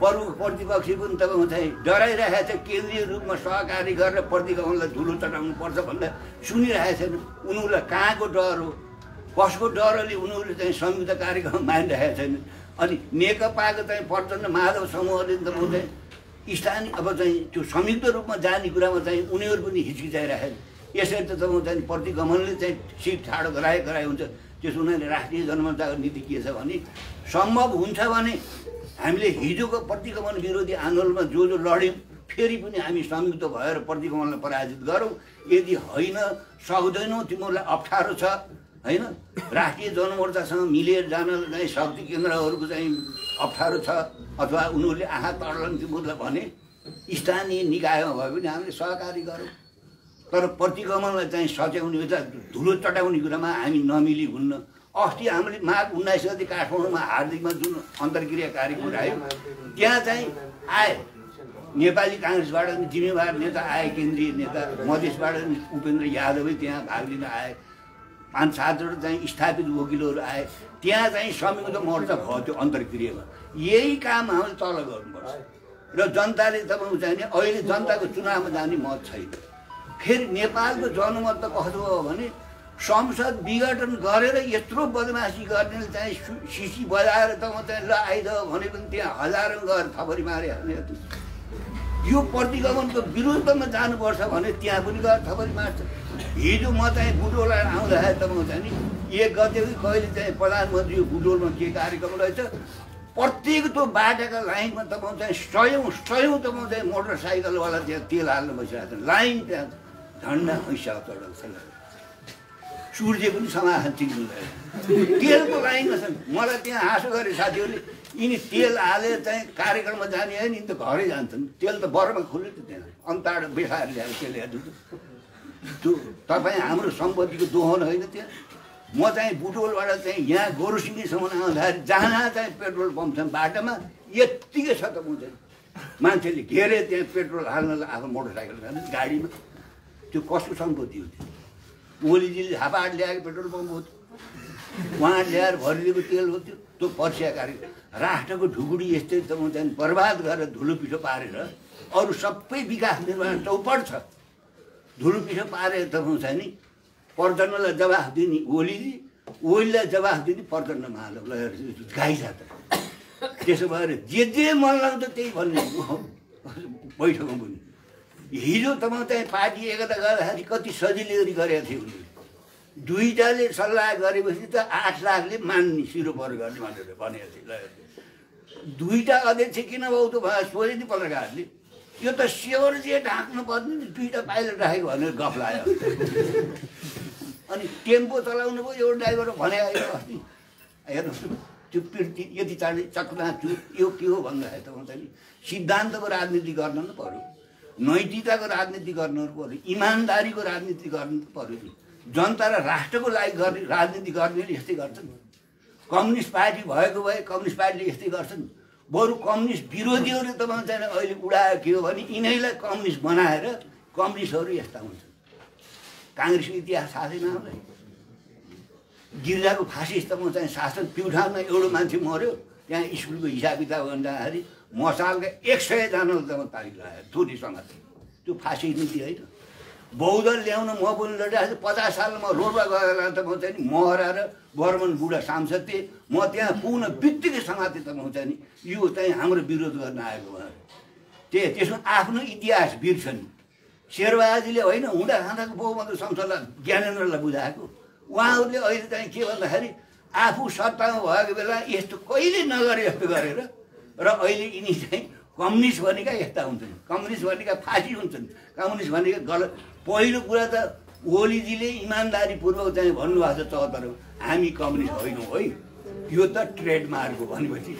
प्रमुख प्रतिपक्षी पनि तपाईँको चाहिँ डराइरहेको छ। केन्द्रीय रूपमा सहकारी गरेर प्रतिगमनलाई धुलो चटाउनु पर्छ भन्दा सुनिरहेको छैन। उनीहरूलाई कहाँको डर हो? कसको डरले उनीहरूले चाहिँ संयुक्त कार्यक्रम मानिरहेका छैन अनि नेकपाको चाहिँ प्रचण्ड माधव समूहले तपाईँको चाहिँ स्थानीय अब चाहिँ त्यो संयुक्त रूपमा जाने कुरामा चाहिँ उनीहरू पनि हिचकिचाइरहेको यसरी त तपाईँको चाहिँ प्रतिगमनले चाहिँ सिट ठाडो गराए गराए हुन्छ त्यसो हुनाले राष्ट्रिय जनमतको नीति के छ भने सम्भव हुन्छ भने हामीले हिजोको प्रतिगमन विरोधी आन्दोलनमा जो जो लड्यौँ फेरि पनि हामी संयुक्त भएर प्रतिगमनलाई पराजित गरौँ। यदि होइन सक्दैनौँ तिमीहरूलाई अप्ठ्यारो छ। होइन? राष्ट्रिय जनमोर्चासँग मिलेर जान चाहिँ शक्ति केन्द्रहरूको चाहिँ अप्ठ्यारो छ अथवा उनीहरूले आँखा तड्लन तिमीहरूलाई भने स्थानीय निकायमा भए पनि हामीले सहकारी गरौँ। तर प्रतिगमनलाई चाहिँ सच्याउने धुलो चटाउने कुरामा हामी नमिली हुन्न। अस्ति हामीले माघ उन्नाइस गति काठमाडौँमा हार्दिकमा जुन अन्तर्क्रिया कार्यक्रम राख्यो त्यहाँ चाहिँ आए नेपाली काङ्ग्रेसबाट पनि जिम्मेवार नेता आए केन्द्रीय नेता मधेसबाट पनि उपेन्द्र यादवै त्यहाँ भाग लिन आए। पाँच सातवटा चाहिँ स्थापित वकिलहरू आए। त्यहाँ चाहिँ संयुक्त मोर्चा भयो त्यो अन्तर्क्रियामा। यही काम हामीले तल गर्नुपर्छ। र जनताले तपाईँको चाहिँ नि अहिले जनताको चुनावमा जाने मत छैन। फेरि नेपालको जनमत त कस्तो हो भने संसद विघटन गरेर यत्रो बदमासी गर्ने चाहिँ सिसी बजाएर त म चाहिँ ल आइद भने पनि त्यहाँ हजारौँ गएर थपरी मारे हाल्ने यो प्रतिगमनको विरुद्धमा जानुपर्छ भने त्यहाँ पनि गएर थपरी मार्छ। हिजो म चाहिँ बुटोललाई आउँदाखेरि तपाईँको चाहिँ नि एक गते कि कहिले चाहिँ प्रधानमन्त्री बुटोलमा के कार्यक्रम रहेछ प्रत्येक त्यो बाटाका लाइनमा तपाईँको चाहिँ सयौँ सयौँ तपाईँको चाहिँ मोटरसाइकलवाला त्यहाँ तेल हाल्न बसिरहेको छ लाइन त्यहाँ झन्डा पैसा चढाउँछ सूर्य पनि समाधान चिन्नुहुँदैन तेलको लाइनमा छन् मलाई त्यहाँ हाँसो गरे साथीहरूले यिनी तेल हालेर चाहिँ कार्यक्रममा जाने होइन यिनी त घरै जान्छन्। तेल त बरमा खुल्यो त त्यहाँ। अन्ताबाट बेसाएर ल्याएर तेल हेर्नु त त्यो तपाईँ हाम्रो सम्पत्तिको दोहन होइन त्यहाँ। म चाहिँ बुटोलबाट चाहिँ यहाँ गोरुसिङीसम्म आउँदाखेरि जहाँ चाहिँ पेट्रोल पम्प छ बाटोमा यत्तिकै छ त म चाहिँ मान्छेले घेरे त्यहाँ पेट्रोल हाल्नलाई आफ्नो मोटरसाइकल गाडीमा। त्यो कसको सम्पत्ति हो त्यो? ओलीजीले हापाहाट ल्याएको पेट्रोल पम्प हो त्यो। उहाँ ल्याएर भरिदिएको तेल हो त्यो। त्यो पर्सिया कार्य राष्ट्रको ढुकुडी यस्तै तपाईँ चाहिँ बर्बाद गरेर धुलो पिठो पारेर अरू सबै विकास निर्माण चौपट छ। धुलो पारेर चाहिँ नि। प्रचण्डलाई जवाफ दिने ओलीले ओलीलाई जवाफ दिने प्रचण्ड महालव गाई त। त्यसो भएर जे जे मन लाग्छ त्यही भन्ने बैठकमा पनि हिजो तपाईँ चाहिँ पार्टी एकता गर्दाखेरि कति सजिलै गरी गरेका थियो उनीहरूले दुईवटाले सल्लाह गरेपछि त आठ लाखले मान्ने सिरो पर गर्ने भनेर भनेको ल दुईवटा अध्यक्ष किन बाउतो भयो सोधे नि पत्रकारले यो त स्योर जे ढाक्नु पर्ने नि दुईवटा पाइलट राखेको भनेर गफ लाग्यो। अनि टेम्पो चलाउनु भयो एउटा ड्राइभर भने अस्ति हेर्नुहोस् त्यो पिर्ती यति चाँडै चकनाचु यो के हो भन्दाखेरि तपाईँ चाहिँ सिद्धान्तको राजनीति गर्न न पऱ्यो नैतिकताको राजनीति गर्नु पऱ्यो इमान्दारीको राजनीति गर्नु पऱ्यो नि जनता र राष्ट्रको लागि गर्ने राजनीति गर्नेले यस्तै गर्छन्। कम्युनिस्ट पार्टी भएको भए कम्युनिस्ट पार्टीले यस्तै गर्छन्। बरु कम्युनिस्ट विरोधीहरूले तपाईँ चाहिँ अहिले उडायो के हो भने यिनैलाई कम्युनिस्ट बनाएर कम्युनिस्टहरू यस्ता हुन्छन्। काङ्ग्रेसको इतिहास थाहा छैन हामीलाई गिर्जाको फाँसी तपाईँ चाहिँ शासन प्युठानमा एउटा मान्छे मऱ्यो त्यहाँ स्कुलको हिसाब किताब गर्न जाँदाखेरि मसालका एक सयजनाले तपाईँ तारिक लगायो त्यो फाँसी नीति होइन। बौद्ध ल्याउन म पनि लडिरहेको छु पचास सालमा रोडमा गएर त म चाहिँ नि म हराएर बर्मन बुढा सांसद थिएँ। म त्यहाँ पुग्न बित्तिकै समाते त नि यो चाहिँ हाम्रो विरोध गर्न आएको भनेर त्यही त्यसमा आफ्नो इतिहास बिर्छ नि शेरबहाजीले होइन हुँदा खाँदाको बहुमत संसदलाई ज्ञानेन्द्रलाई बुझाएको। उहाँहरूले अहिले चाहिँ के भन्दाखेरि आफू सत्तामा भएको बेला यस्तो कहिले नगरे जस्तो गरेर र अहिले यिनी चाहिँ कम्युनिस्ट भनेका यस्ता हुन्छन्। कम्युनिस्ट भनेका फाँसी हुन्छन्। कम्युनिस्ट भनेका गलत पहिलो कुरा त ओलीजीले इमान्दारीपूर्वक चाहिँ भन्नुभएको छ चौहत्तर हामी कम्युनिस्ट होइनौँ है। यो त ट्रेडमार्क हो भनेपछि।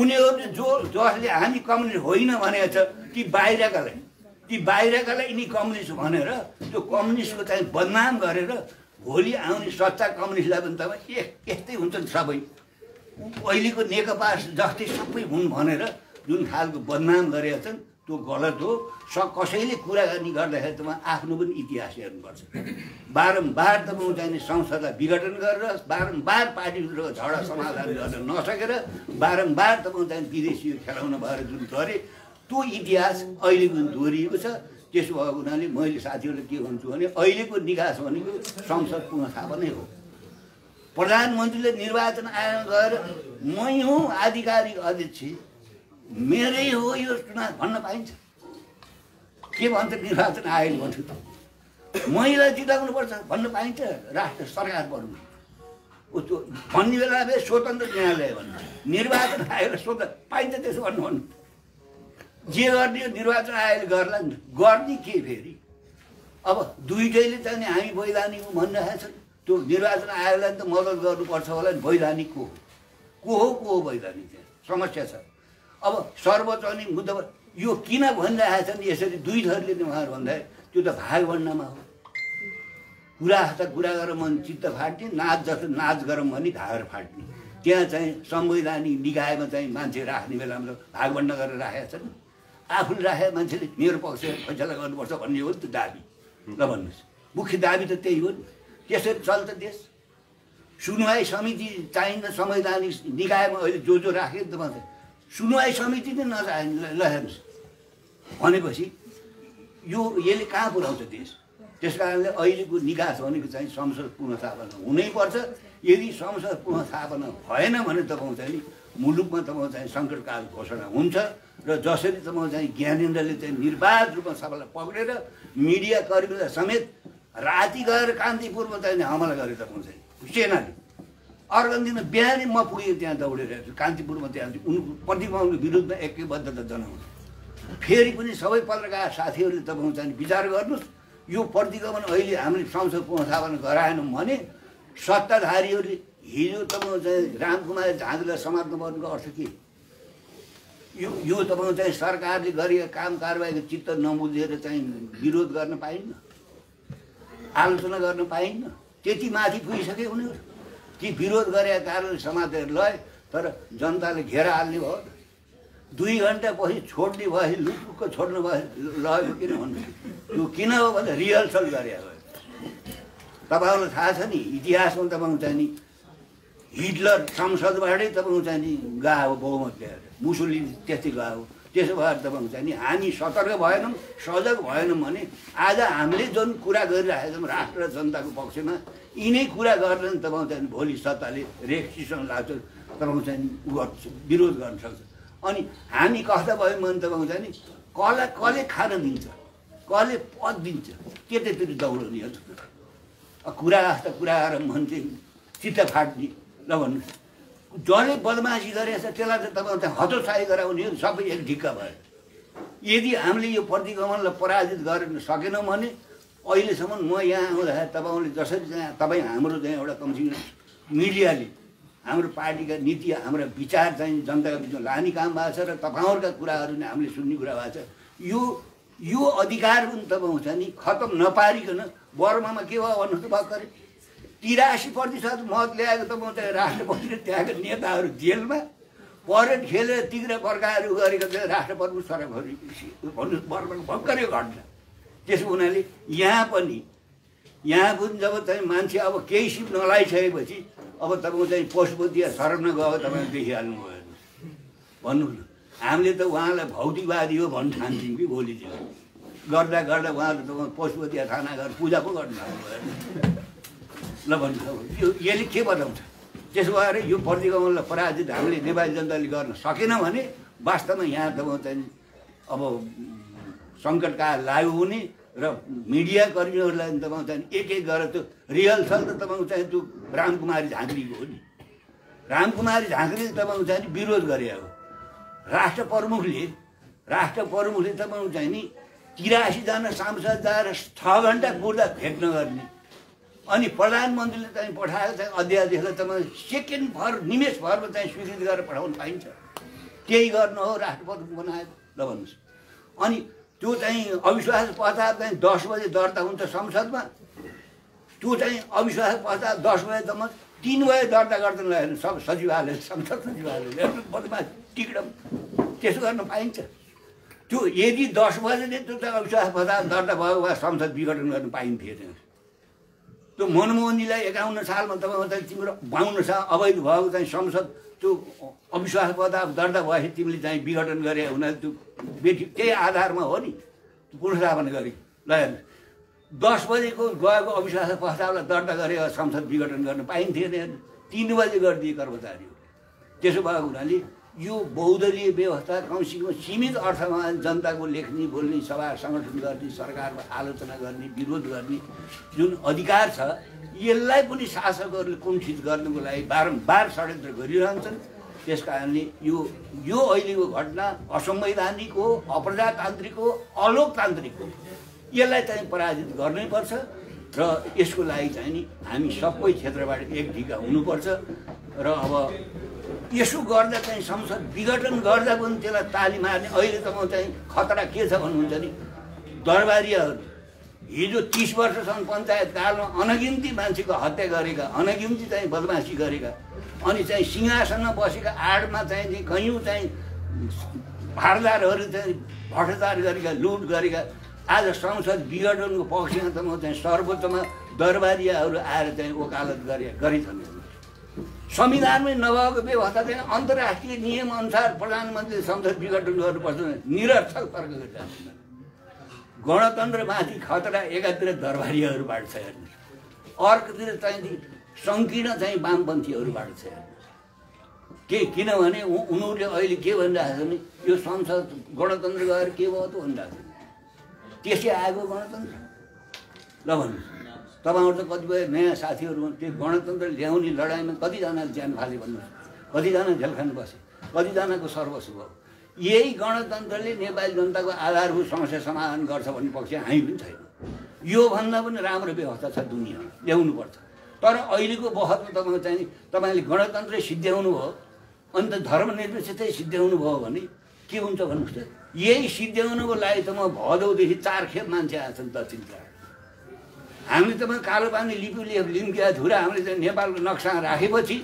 उनीहरूले जो जसले हामी कम्युनिस्ट होइन भनेको छ ती बाहिरकालाई ती बाहिरकालाई यिनी कम्युनिस्ट भनेर त्यो कम्युनिस्टको चाहिँ बदनाम गरेर भोलि आउने सच्चा कम्युनिस्टलाई पनि तपाईँ एक यस्तै हुन्छन् सबै। अहिलेको नेकपा जस्तै सबै हुन् भनेर जुन खालको बदनाम गरेका छन् त्यो गलत हो। स कसैले कुराकानी गर्दाखेरि तपाईँ आफ्नो पनि इतिहास हेर्नुपर्छ। बारम्बार तपाईँ चाहिने संसदलाई विघटन गरेर बारम्बार पार्टीभित्रको झगडा समाधान गर्न नसकेर बारम्बार तपाईँ चाहिँ विदेशी खेलाउन भएर जुन गरे त्यो इतिहास अहिले पनि दोहोरिएको छ। त्यसो भएको हुनाले मैले साथीहरूलाई के भन्छु भने अहिलेको निकास भनेको संसद पुनस्थापनै हो। प्रधानमन्त्रीले निर्वाचन आयोग गएर मै हुँ आधिकारिक अध्यक्ष। मेरै हो यो चुनाव भन्न पाइन्छ। के भन्छ निर्वाचन आयोग भन्छु त? महिला जिताउनुपर्छ भन्न पाइन्छ राष्ट्र सरकार बढ्नु। ऊ त्यो भन्ने बेला फेरि स्वतन्त्र न्यायालय भन्नु। निर्वाचन आयोगलाई स्वतन्त्र पाइन्छ त्यसो भन्नु भन्नु। जे गर्ने निर्वाचन आयोगले गर्ला। नि गर्ने के फेरि? अब दुइटैले चाहिँ हामी वैधानिक भनिरहेका छन् त्यो निर्वाचन आयोगलाई त मद्दत गर्नुपर्छ होला नि। वैधानिक को हो को हो? को हो वैधानिक? समस्या छ। अब सर्वोच्च अनि मुद्दा यो किन भनिरहेका छन्? यसरी दुई थरले उहाँहरू भन्दाखेरि त्यो त भाग भण्डमा हो। कुरा त कुरा गरेर मन चित्त फाट्ने। नाच जस्तो नाच गरौँ भने घागर फाट्ने। त्यहाँ चाहिँ संवैधानिक निकायमा चाहिँ मान्छे राख्ने बेलामा भागभण्ड गरेर राखेका छन्। आफूले राखेका मान्छेले मेरो पक्ष फैसला गर्नुपर्छ भन्ने हो नि त दाबी। ल भन्नुहोस्। मुख्य दाबी त त्यही हो नि। त्यसरी चल्छ देश। सुनवाई समिति चाहिन्छ संवैधानिक निकायमा अहिले जो जो राख्यो नि त मान्छे। सुनवाई समिति नै नचाहिने ल हेर्नुहोस्। भनेपछि यो यसले कहाँ पुऱ्याउँछ देश? त्यस कारणले अहिलेको निकास भनेको चाहिँ संसद पुनस्थापना हुनैपर्छ यदि संसद पुनस्थापना भएन भने तपाईँ चाहिँ मुलुकमा तपाईँ चाहिँ सङ्कटकाल घोषणा हुन्छ र जसरी तपाईँ चाहिँ ज्ञानेन्द्रले चाहिँ निर्वाध रूपमा सबैलाई पक्रेर मिडिया कर्मीलाई समेत राति गएर कान्तिपुरमा चाहिँ हमला गरे तपाईँ चाहिँ सेनाले अर्को दिन बिहानै म पुगेँ त्यहाँ दौडेर कान्तिपुरमा त्यहाँ उनको प्रतिभाको विरुद्धमा एकैबद्धता जनाउँछ। फेरि पनि सबै पत्रकार साथीहरूले तपाईँ चाहिँ विचार गर्नुहोस् यो प्रतिगमन अहिले हामीले संसद पुनस्थापना गराएनौँ भने सत्ताधारीहरूले हिजो तपाईँ चाहिँ रामकुमार झाँदलाई समाप्त गर्नुको अर्थ के? यो यो तपाईँ चाहिँ सरकारले गरेका काम कारवाहीको चित्त नबुझेर चाहिँ विरोध गर्न पाइन्न आलोचना गर्न पाइन्न त्यति माथि पुगिसके उनीहरू। कि विरोध गरेका कारणले समातेर लय तर जनताले घेरा हाल्ने भयो। दुई घन्टा पछि छोड्ने भए लुटुक्क छोड्नु भए लग्यो किन भन्नु? त्यो किन हो भने रिहर्सल गरे भयो तपाईँहरूलाई थाहा छ नि इतिहासमा तपाईँको चाहिँ नि। हिटलर संसदबाटै तपाईँको चाहिँ नि गएको बहुमत ल्याएर मुसुलिनी त्यस्तै गएको त्यसो भएर तपाईँको चाहिँ नि हामी सतर्क भएनौँ सजग भएनौँ भने आज हामीले जुन कुरा गरिरहेका छौँ राष्ट्र र जनताको पक्षमा यिनै कुरा गरेर नि तपाईँको चाहिँ भोलि सत्ताले रेक्सिसन लाग्छ तपाईँको चाहिँ नि गर्छ विरोध गर्न सक्छ। अनि हामी कस्ता भयौँ भने तपाईँको चाहिँ नि कसलाई कसले खान दिन्छ कसले पद दिन्छ त्यतैतिर दौडने हो कुरा जस्ता कुराहरू भन्थे चित्त फाट्ने ल भन्नुहोस्। जसले बदमासी गरेछ त्यसलाई त तपाईँ चाहिँ हतोत्साही गराउने हो सबै एक ढिक्का भयो यदि हामीले यो प्रतिगमनलाई पराजित गर्न सकेनौँ भने अहिलेसम्म म यहाँ आउँदाखेरि तपाईँले जसरी चाहिँ तपाईँ हाम्रो चाहिँ एउटा कमसेकम मिडियाले हाम्रो पार्टीका नीति हाम्रा विचार चाहिँ जनताको बिचमा लाने काम भएको छ र तपाईँहरूका कुराहरू नै हामीले सुन्ने कुरा भएको छ। यो यो अधिकार पनि तपाईँको छ नि खतम नपारिकन बर्मामा के भयो भन्नुहोस् त भर्खरै। तिरासी प्रतिशत मत ल्याएको तपाईँको चाहिँ राष्ट्रपतिले त्यहाँका नेताहरू जेलमा परेड खेलेर तिग्रा प्रकार गरेको चाहिँ राष्ट्रपतिको सरक भन्नुहोस् बर्माको भर्खरै घटना। त्यसो हुनाले यहाँ पनि यहाँ पनि जब चाहिँ मान्छे अब केही सिप नलाइसकेपछि अब तपाईँको चाहिँ पशुपति शरण गयो तपाईँले देखिहाल्नु भयो भन्नु न हामीले त उहाँलाई भौतिकवादी हो भन्नु ठान्छौँ कि भोलिदेखि। गर्दा गर्दा उहाँले त पशुपति थाना गएर पूजा पो गर्नु ल भन्नु यो यसले के बताउँछ? त्यसो भएर यो प्रतिगमनलाई पराजित हामीले नेपाली जनताले गर्न सकेन भने वास्तवमा यहाँ तपाईँको चाहिँ अब सङ्कटकाल लागु हुने र मिडिया कर्मीहरूलाई पनि तपाईँको चाहिँ एक एक गरेर त्यो रिहर्सल त तपाईँको चाहिँ त्यो रामकुमारी झाँक्रीको हो नि। रामकुमारी झाँक्रीले तपाईँको चाहिँ विरोध गरे हो। राष्ट्र प्रमुखले राष्ट्र प्रमुखले तपाईँको चाहिँ नि तिरासीजना सांसद जाएर छ घन्टा कुर्दा भेट नगर्ने अनि प्रधानमन्त्रीले चाहिँ पठाएको चाहिँ अध्यादेशलाई तपाईँ सेकेन्ड भर निमेष भरमा चाहिँ स्वीकृति गरेर पठाउनु पाइन्छ। त्यही गर्नु हो राष्ट्रपति बनायो ल भन्नुहोस्। अनि त्यो चाहिँ अविश्वास प्रस्ताव चाहिँ दस बजे दर्ता हुन्छ संसदमा। त्यो चाहिँ अविश्वास प्रस्ताव दस बजेसम्म तिन बजे दर्ता गर्दैन हेर्नु सब सचिवालय संसद सचिवालयले बदमा त्यसो गर्न पाइन्छ। त्यो यदि दस बजे नै त्यो अविश्वास प्रस्ताव दर्ता भएको भए संसद विघटन गर्न पाइन्थेन त्यो मनमोहनजीलाई एकाउन्न सालमा तपाईँको चाहिँ तिम्रो बाउन्न साल अवैध भएको चाहिँ संसद त्यो अविश्वास प्रस्ताव दर्ता भएपछि तिमीले चाहिँ विघटन गरे हुनाले त्यो बेठी त्यही आधारमा हो नि? पुनर्स्थापना गरे। ल हेर्नु। दस बजेको गएको अविश्वास प्रस्तावलाई दर्ता गरे संसद विघटन गर्न पाइन्थेन तिन बजे गरिदिए कर्मचारीहरू त्यसो भएको हुनाले यो बहुदलीय व्यवस्था कमसेकम सीमित अर्थमा जनताको लेख्ने बोल्ने सभा सङ्गठन गर्ने सरकारमा आलोचना गर्ने विरोध गर्ने जुन अधिकार छ यसलाई पनि शासकहरूले कुण्ठित गर्नुको लागि बारम्बार षड्यन्त्र गरिरहन्छन्। त्यस कारणले यो यो अहिलेको घटना असंवैधानिक हो अप्रजातान्त्रिक हो अलोकतान्त्रिक हो। यसलाई चाहिँ पराजित गर्नैपर्छ र यसको लागि चाहिँ नि हामी सबै क्षेत्रबाट एक ढिका हुनुपर्छ। र अब यसो गर्दा चाहिँ संसद विघटन गर्दा पनि त्यसलाई ताली मार्ने अहिले त म चाहिँ खतरा के छ भन्नुहुन्छ नि? दरबारीहरू हिजो तिस वर्षसम्म पञ्चायत कालमा अनगिन्ती मान्छेको हत्या गरेका अनगिन्ती चाहिँ बदमासी गरेका अनि चाहिँ सिंहासनमा बसेका आडमा चाहिँ कैयौँ चाहिँ भारदारहरू चाहिँ भ्रष्टाचार गरेका लुट गरेका आज संसद विघटनको पक्षमा त म चाहिँ सर्वोच्चमा दरबारियाहरू आएर चाहिँ वकालत गरे गरेछन् संविधानमै नभएको व्यवस्था चाहिँ अन्तर्राष्ट्रिय नियमअनुसार प्रधानमन्त्रीले संसद विघटन गर्नुपर्छ निरर्थक तर्क गणतन्त्रमाथि खतरा एकातिर दरबारीहरूबाट छ हेर्नुहोस्। अर्कोतिर चाहिँ सङ्कीर्ण चाहिँ वामपन्थीहरूबाट छ हेर्नुहोस्। के किनभने उनीहरूले अहिले के भनिरहेको छ भने यो संसद गणतन्त्र गएर के भयो त भनिरहेको छ। त्यसै आएको गणतन्त्र। ल भन्नुहोस्। तपाईँहरू त कतिपय नयाँ साथीहरू त्यो गणतन्त्र ल्याउने लडाइँमा कतिजना ज्यान फाले भन्नुहोस् कतिजना झेल खानु बसे? कतिजनाको सर्वस्व भयो यही गणतन्त्रले नेपाली जनताको आधारभूत समस्या समाधान गर्छ भन्ने पक्ष हामी पनि छैन। योभन्दा पनि राम्रो व्यवस्था छ दुनियाँमा। ल्याउनुपर्छ। तर अहिलेको बहसमा तपाईँको चाहिँ तपाईँले गणतन्त्रै सिद्ध्याउनु भयो अन्त धर्मनिरपेक्षतै सिद्ध्याउनु भयो भने के हुन्छ भन्नुहोस् त? यही सिद्ध्याउनुको लागि त म भदौदेखि चार खेप मान्छे आएछन् दक्षिणतिर। हामीले तपाईँ कालो पानी लिपि लिम्किया धुरा हामीले चाहिँ नेपालको नक्सा राखेपछि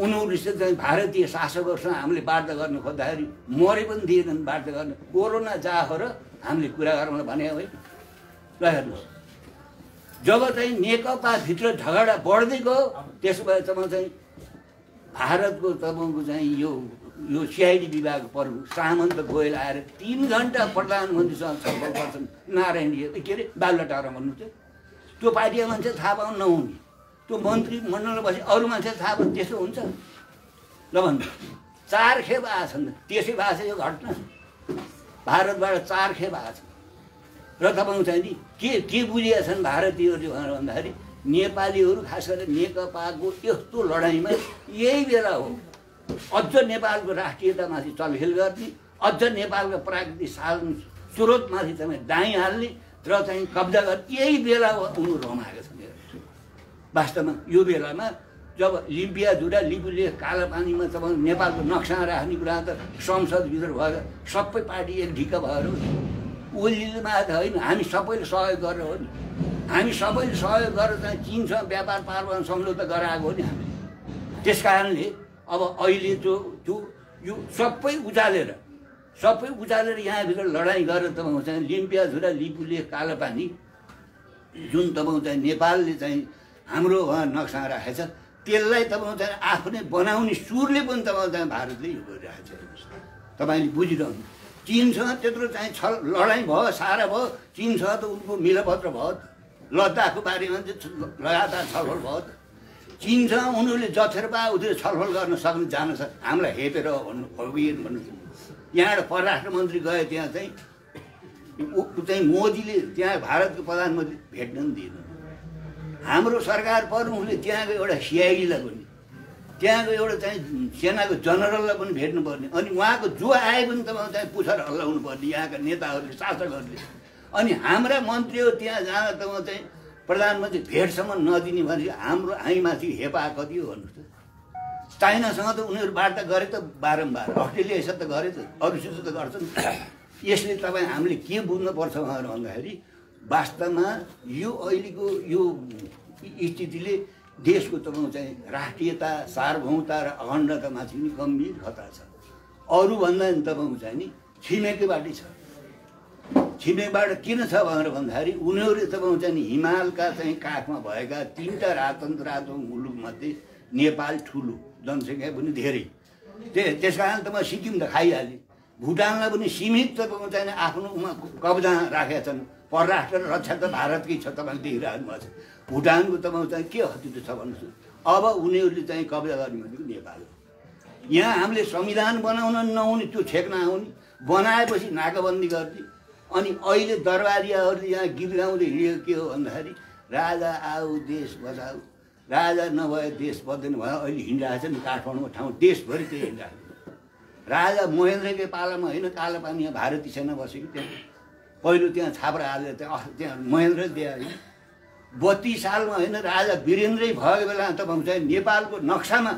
उनीहरूसित चाहिँ भारतीय शासकहरूसँग हामीले वार्ता गर्न खोज्दाखेरि मरे पनि दिएनन् वार्ता गर्न। कोरोना जाहो र हामीले कुरा गरौँ भने होइन ल हेर्नुहोस्। जब चाहिँ नेकपाभित्र झगडा बढ्दै गयो त्यसो भए तपाईँ चाहिँ भारतको तपाईँको चाहिँ यो यो सिआइडी विभाग प्रमुख सामन्त गोयल आएर तिन घन्टा प्रधानमन्त्रीसँग छलफल गर्छन् नारायण के अरे बालुटारमा भन्नुहुन्छ त्यो पार्टीका मान्छे थाहा पाउनु नहुने। त्यो मन्त्री मण्डलमा बसे अरू मान्छे थाहा पाउनु त्यस्तो हुन्छ। ल भन्नु। चार खेप आएको छन् त्यसै भएको छ यो घटना। भारतबाट चार खेप छ र तपाईँको चाहिँ नि के के बुझेका छन् भारतीयहरूले भनेर भन्दाखेरि नेपालीहरू खास गरेर नेकपाको यस्तो लडाइँमा यही बेला हो। अझ नेपालको राष्ट्रियतामाथि चलखेल गर्ने अझ नेपालको प्राकृतिक साधन स्रोतमाथि तपाईँ दाइँ हाल्ने र चाहिँ कब्जा गर्ने यही बेला उनीहरू रमाएका छन् वास्तवमा यो बेलामा जब लिम्पिया जुरा लिपुले कालो पानीमा तपाईँ नेपालको नक्सा राख्ने कुरा त संसदभित्र भएर सबै पार्टी एक ढिक्क भएर ओलीले मात्र होइन हामी सबैले सहयोग गरेर हो नि। हामी सबैले सहयोग गरेर चाहिँ चिनसँग व्यापार पार सम्झौता गराएको हो नि हामीले त्यस कारणले अब अहिले जो त्यो यो सबै उचालेर सबै उचालेर यहाँभित्र लडाइँ गरेर तपाईँको चाहिँ लिम्पिया झुरा लिपुले कालोपानी जुन तपाईँको चाहिँ नेपालले चाहिँ हाम्रो उहाँ नक्सा राखेको छ त्यसलाई तपाईँको चाहिँ आफ्नै बनाउने सुरले पनि तपाईँको चाहिँ भारतले यो गरिरहेको छ तपाईँले बुझिरहनु चिनसँग त्यत्रो चाहिँ छल लडाइँ भयो सारा भयो चिनसँग त उनको मिलपत्र भयो लद्दाखको बारेमा चाहिँ लगातार छलफल भयो चिनसँग उनीहरूले जथेर पा उतिर छलफल गर्न सक्ने जान सक्छ हामीलाई हेपेर भन्नु भन्नु यहाँबाट परराष्ट्र मन्त्री गए त्यहाँ चाहिँ चाहिँ मोदीले त्यहाँ भारतको प्रधानमन्त्री भेट्न पनि दिएन। हाम्रो सरकार प्रमुखले त्यहाँको एउटा सिआइडीलाई पनि त्यहाँको एउटा चाहिँ सेनाको जनरललाई पनि भेट्नुपर्ने अनि उहाँको जो आए पनि तपाईँ चाहिँ पुछर हल्लाउनु पर्ने यहाँका नेताहरूले शासकहरूले। अनि हाम्रा मन्त्रीहरू त्यहाँ जाँदा तपाईँ चाहिँ प्रधानमन्त्री भेटसम्म नदिने भनेपछि हाम्रो हामीमाथि हेपा कति हो भन्नुहोस् त। चाइनासँग त उनीहरू वार्ता गरे त बारम्बार। अस्ट्रेलियासित त गरे त अरूसित त गर्छन्। यसले तपाईँ हामीले के बुझ्नुपर्छ भनेर भन्दाखेरि वास्तवमा यो अहिलेको यो स्थितिले देशको तपाईँको चाहिँ राष्ट्रियता सार्वभौमता र अखण्डतामाथि पनि गम्भीर खतरा छ। अरूभन्दा तपाईँको चाहिँ नि छिमेकीबाटै छ। छिमेकबाट किन छ भनेर भन्दाखेरि उनीहरू तपाईँको चाहिँ हिमालका चाहिँ काखमा भएका तिनवटा राजतन्त्र मुलुकमध्ये नेपाल ठुलो जनसङ्ख्या पनि धेरै। त्यही त्यस कारण त म सिक्किम त खाइहालेँ। भुटानलाई पनि सीमित तपाईँको चाहिँ आफ्नो कब्जा राखेका छन्। परराष्ट्र रक्षा त भारतकै छ तपाईँले देखिरहनु भएको छ। भुटानको तपाईँको चाहिँ के हतितो छ भन्नुहोस् अब उनीहरूले चाहिँ कब्जा गर्ने भनेको नेपाल हो। यहाँ हामीले संविधान बनाउन नहुने त्यो छेक्न आउने बनाएपछि नाकाबन्दी गर्ने अनि अहिले दरबारियाहरूले यहाँ गीत गाउँदै हिँडेको के हो भन्दाखेरि राजा आऊ देश बचाऊ। राजा नभए देश बच्दैन भयो अहिले हिँडिरहेको छ नि काठमाडौँको ठाउँ। देशभरि त्यही हिँडिरहेको राजा महेन्द्रकै पालामा होइन कालो पानी यहाँ भारतीय सेना बसेको त्यहाँ। पहिलो त्यहाँ छाप्रा हालेर त्यहाँ त्यहाँ महेन्द्र दिए होइन। बत्तिस सालमा होइन राजा वीरेन्द्रै भएको बेला तपाईँको चाहिँ नेपालको नक्सामा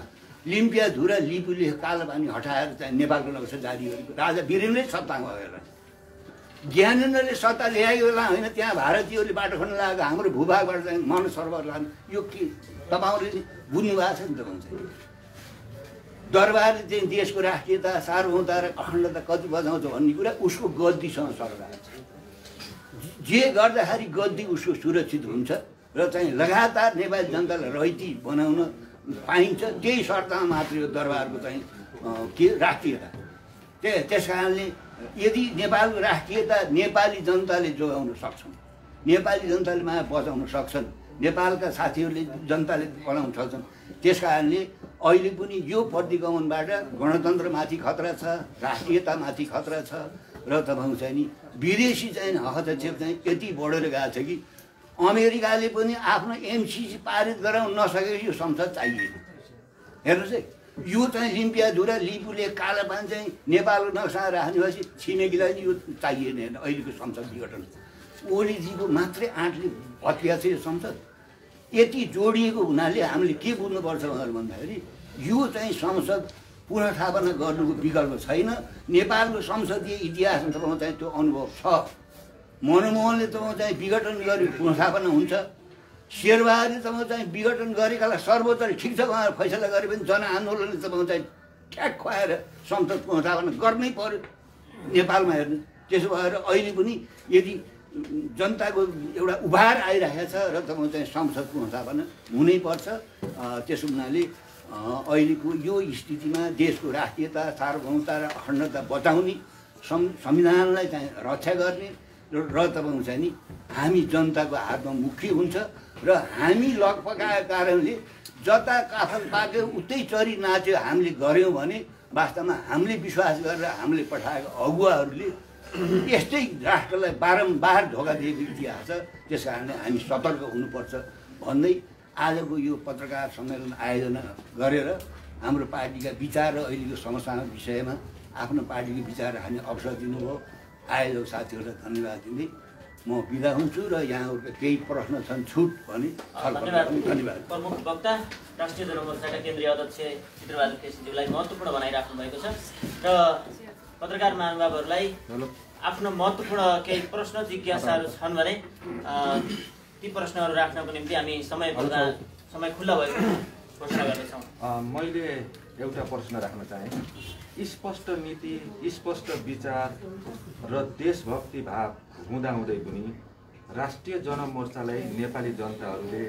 लिम्पिया धुरा लिपुले कालो पानी हटाएर चाहिँ नेपालको नक्सा जारी गरेको। राजा वीरेन्द्रै सत्तामा बेला। ज्ञानेन्द्रले सत्ता ल्याएको बेला होइन त्यहाँ भारतीयहरूले बाटो खन्न लगाएको हाम्रो भूभागबाट चाहिँ मन सरोवर लानु यो के तपाईँहरूले बुझ्नु भएको छ नि तपाईँ चाहिँ दरबारले चाहिँ देशको राष्ट्रियता सार्वभौमता र अखण्डता कति बजाउँछ भन्ने कुरा उसको गद्दीसँग सरकार छ जे गर्दाखेरि गद्दी उसको सुरक्षित हुन्छ र चाहिँ लगातार नेपाली जनतालाई रैती बनाउन पाइन्छ त्यही शर्तमा मात्र यो दरबारको चाहिँ के राष्ट्रियता। त्यस कारणले यदि नेपालको राष्ट्रियता नेपाली जनताले जोगाउन सक्छन् नेपाली जनताले माया बचाउन सक्छन् नेपालका साथीहरूले जनताले बनाउन सक्छन् त्यस कारणले अहिले पनि यो प्रतिगमनबाट गणतन्त्रमाथि खतरा छ राष्ट्रियतामाथि खतरा छ र तपाईँको चाहिँ नि विदेशी चाहिँ हस्तक्षेप चाहिँ यति बढेर गएको छ कि अमेरिकाले पनि आफ्नो एमसिसी पारित गराउन नसकेपछि यो संसद चाहिएन हेर्नुहोस् है। यो चाहिँ लिम्पियाधुरा लिपुले कालापान चाहिँ नेपालको नक्सा राख्ने भएपछि छिमेकीलाई यो चाहिएन हेर्नु अहिलेको संसद विघटन। ओलीजीको मात्रै आँटले भत्किया छ यो संसद। यति जोडिएको हुनाले हामीले के बुझ्नुपर्छ भनेर भन्दाखेरि यो चाहिँ संसद पुनर्स्थापना गर्नुको विकल्प छैन। नेपालको संसदीय इतिहासमा तपाईँको चाहिँ त्यो अनुभव छ। मनमोहनले तपाईँ चाहिँ विघटन गरी पुनर्स्थापना हुन्छ। शेरबहादुरले तपाईँ चाहिँ विघटन गरेकालाई सर्वोच्चले ठिक छ उहाँहरू फैसला गरे पनि जनआन्दोलनले तपाईँ चाहिँ ठ्याक खुवाएर संसद पुनर्स्थापना गर्नै पर्यो। नेपालमा हेर्नु त्यसो भएर अहिले पनि यदि जनताको एउटा उभार आइरहेको छ र तपाईँ चाहिँ संसदको स्थापना हुनैपर्छ त्यसो हुनाले अहिलेको यो स्थितिमा देशको राष्ट्रियता सार्वभौमता र अखण्डता बचाउने संविधानलाई चाहिँ रक्षा गर्ने र तपाईँ चाहिँ नि हामी जनताको हातमा मुख्य हुन्छ। र हामी लग पकाएको कारणले जता काफल पाक्यो उतै चरी नाच्यो हामीले गऱ्यौँ भने वास्तवमा हामीले विश्वास गरेर हामीले पठाएको अगुवाहरूले यस्तै राष्ट्रलाई बारम्बार धोका दिएको इतिहास छ त्यस कारणले हामी सतर्क हुनुपर्छ भन्दै आजको यो पत्रकार सम्मेलन आयोजना गरेर हाम्रो पार्टीका विचार र अहिलेको समस्याको विषयमा आफ्नो पार्टीको विचार हामी अवसर दिनुभयो। आयोजक साथीहरूलाई धन्यवाद दिँदै म बिदा हुन्छु र यहाँहरूको केही प्रश्न छन् छुट भने धन्यवाद। प्रमुख वक्ता राष्ट्रिय जनमोर्चाका केन्द्रीय अध्यक्ष चित्रबहादुर केसीज्यूलाई महत्त्वपूर्ण भनाइराख्नु भएको छ। र पत्रकार महानुभावहरूलाई आफ्नो महत्त्वपूर्ण केही प्रश्न जिज्ञासाहरू छन् भने ती प्रश्नहरू राख्नको निम्ति हामी समय पर्दा समय खुल्ला भएको घोषणा गर्नेछौँ मैले एउटा प्रश्न राख्न चाहेँ। स्पष्ट नीति स्पष्ट विचार र देशभक्ति भाव हुँदाहुँदै पनि राष्ट्रिय जनमोर्चालाई नेपाली जनताहरूले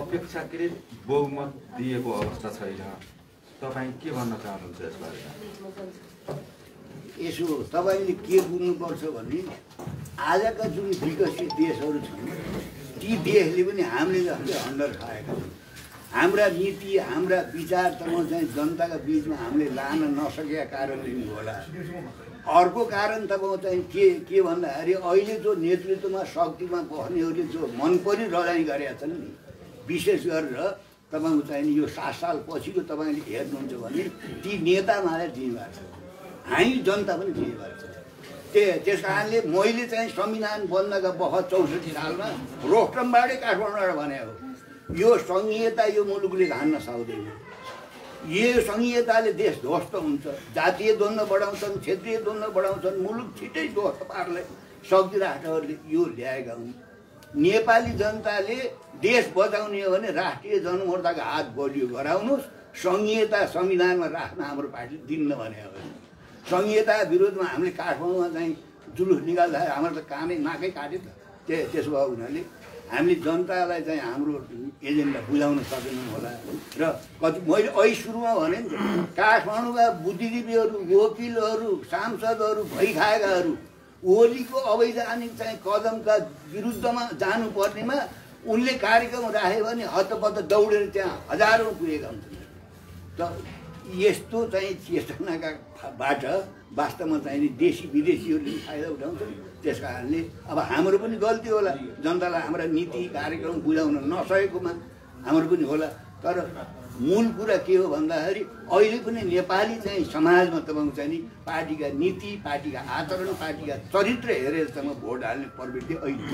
अपेक्षाकृत बहुमत दिएको अवस्था छैन। तपाईँ के भन्न चाहनुहुन्छ यसबारेमा यसो तपाईँले के बुझ्नुपर्छ भने आजका जुन विकसित देशहरू छन् ती देशले पनि हामीले जस्तै हन्डर खाएका छन् हाम्रा नीति हाम्रा विचार तपाईँ चाहिँ जनताका बिचमा हामीले लान नसकेका कारणले होला। अर्को कारण तपाईँ चाहिँ के के भन्दाखेरि अहिले जो नेतृत्वमा शक्तिमा बस्नेहरूले जो मन पनि रजाइ गरेका छन् नि विशेष गरेर तपाईँको चाहिँ यो सात साल पछिको तपाईँले हेर्नुहुन्छ भने ती नेतामालाई जिम्मेवार छ। हामी जनता पनि जिम्मेवार छ। त्यो त्यस कारणले मैले चाहिँ संविधान बन्नका बखत चौसठी सालमा रोस्टमबाटै काठमाडौँबाट भने हो। यो सङ्घीयता यो मुलुकले धान्न सक्दैन। यो सङ्घीयताले देश ध्वस्त हुन्छ जातीय द्वन्द्व बढाउँछन् क्षेत्रीय द्वन्द्व बढाउँछन् मुलुक छिटै ध्वस्त पार्ने शक्ति राष्ट्रहरूले यो ल्याएका हुन्। नेपाली जनताले देश बचाउने हो भने राष्ट्रिय जनमोर्चाको हात बलियो गराउनुहोस् सङ्घीयता संविधानमा राख्न हाम्रो पार्टीले दिन्न भने हो। सङ्घीयता विरोधमा हामीले काठमाडौँमा चाहिँ जुलुस निकाल्दाखेरि हाम्रो त कामै नाकै काट्यो त। त्यो त्यसो भयो हुनाले हामीले जनतालाई चाहिँ हाम्रो एजेन्डा बुझाउन सकेनौँ होला। र कति मैले अहिले सुरुमा भने नि काठमाडौँका बुद्धिजीवीहरू वकिलहरू सांसदहरू भइखाएकाहरू ओलीको अवैधानिक चाहिँ कदमका विरुद्धमा जानुपर्नेमा उनले कार्यक्रम राख्यो भने हतपत दौडेर त्यहाँ हजारौँ पुगेका हुन्छन्। त यस्तो चाहिँ चेतनाका बाट वास्तवमा चाहिँ देशी विदेशीहरूले फाइदा उठाउँछन्। त्यस कारणले अब हाम्रो पनि गल्ती होला। जनतालाई हाम्रा नीति कार्यक्रम बुझाउन नसकेकोमा हाम्रो पनि होला। तर मूल कुरा के हो भन्दाखेरि अहिले पनि नेपाली चाहिँ समाजमा तपाईँको चाहिँ नि पार्टीका नीति पार्टीका आचरण पार्टीका चरित्र हेरेर तपाईँ भोट हाल्ने प्रवृत्ति अहिले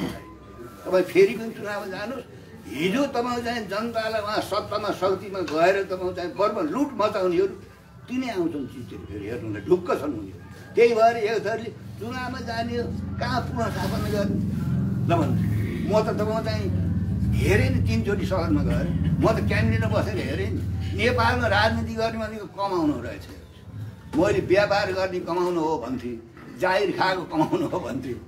तपाईँ फेरि पनि चुनावमा जानुहोस्। हिजो तपाईँ चाहिँ जनतालाई उहाँ सत्तामा शक्तिमा गएर तपाईँ चाहिँ गर्व लुट मचाउनेहरू तिनै आउँछन् चिजहरू। फेरि हेर्नुलाई ढुक्क छन् उनीहरू। त्यही भएर एक चुनावमा जाने कहाँ पुनर्स्थापना गर्ने ल भन्नु म त तपाईँ चाहिँ हेरेँ नि तिनचोटि सदनमा गएर म त क्याबिनेटमा बसेर हेरेँ नि। नेपालमा राजनीति गर्ने भनेको कमाउनु रहेछ। मैले व्यापार गर्ने कमाउनु हो भन्थेँ। जाहिर खाएको कमाउनु हो भन्थेँ।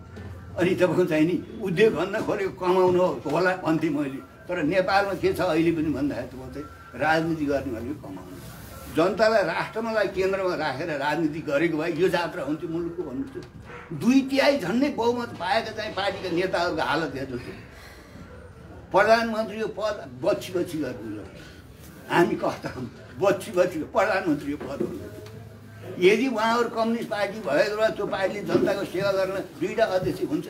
अनि तपाईँको चाहिँ नि उद्योग भन्न खोलेको कमाउनु होला भन्थेँ मैले। तर नेपालमा के छ अहिले पनि भन्दाखेरि तपाईँ चाहिँ राजनीति गर्ने भनेको कमाउनु जनतालाई राष्ट्रमालाई केन्द्रमा राखेर राजनीति गरेको भए यो जात्रा हुन्थ्यो मुलुकको भन्नुहोस् त? दुई तिहाई झन्डै बहुमत पाएका चाहिँ पार्टीका नेताहरूको हालत हेर्नुहोस् त प्रधानमन्त्रीको पद बच्ची बच्ची गर्नु हामी कस्ता हौँ? बच्ची बच्ची प्रधानमन्त्रीको पद हुन्छ यदि उहाँहरू कम्युनिस्ट पार्टी भएको भए त्यो पार्टीले जनताको सेवा गर्न दुईवटा अध्यक्ष हुन्छ।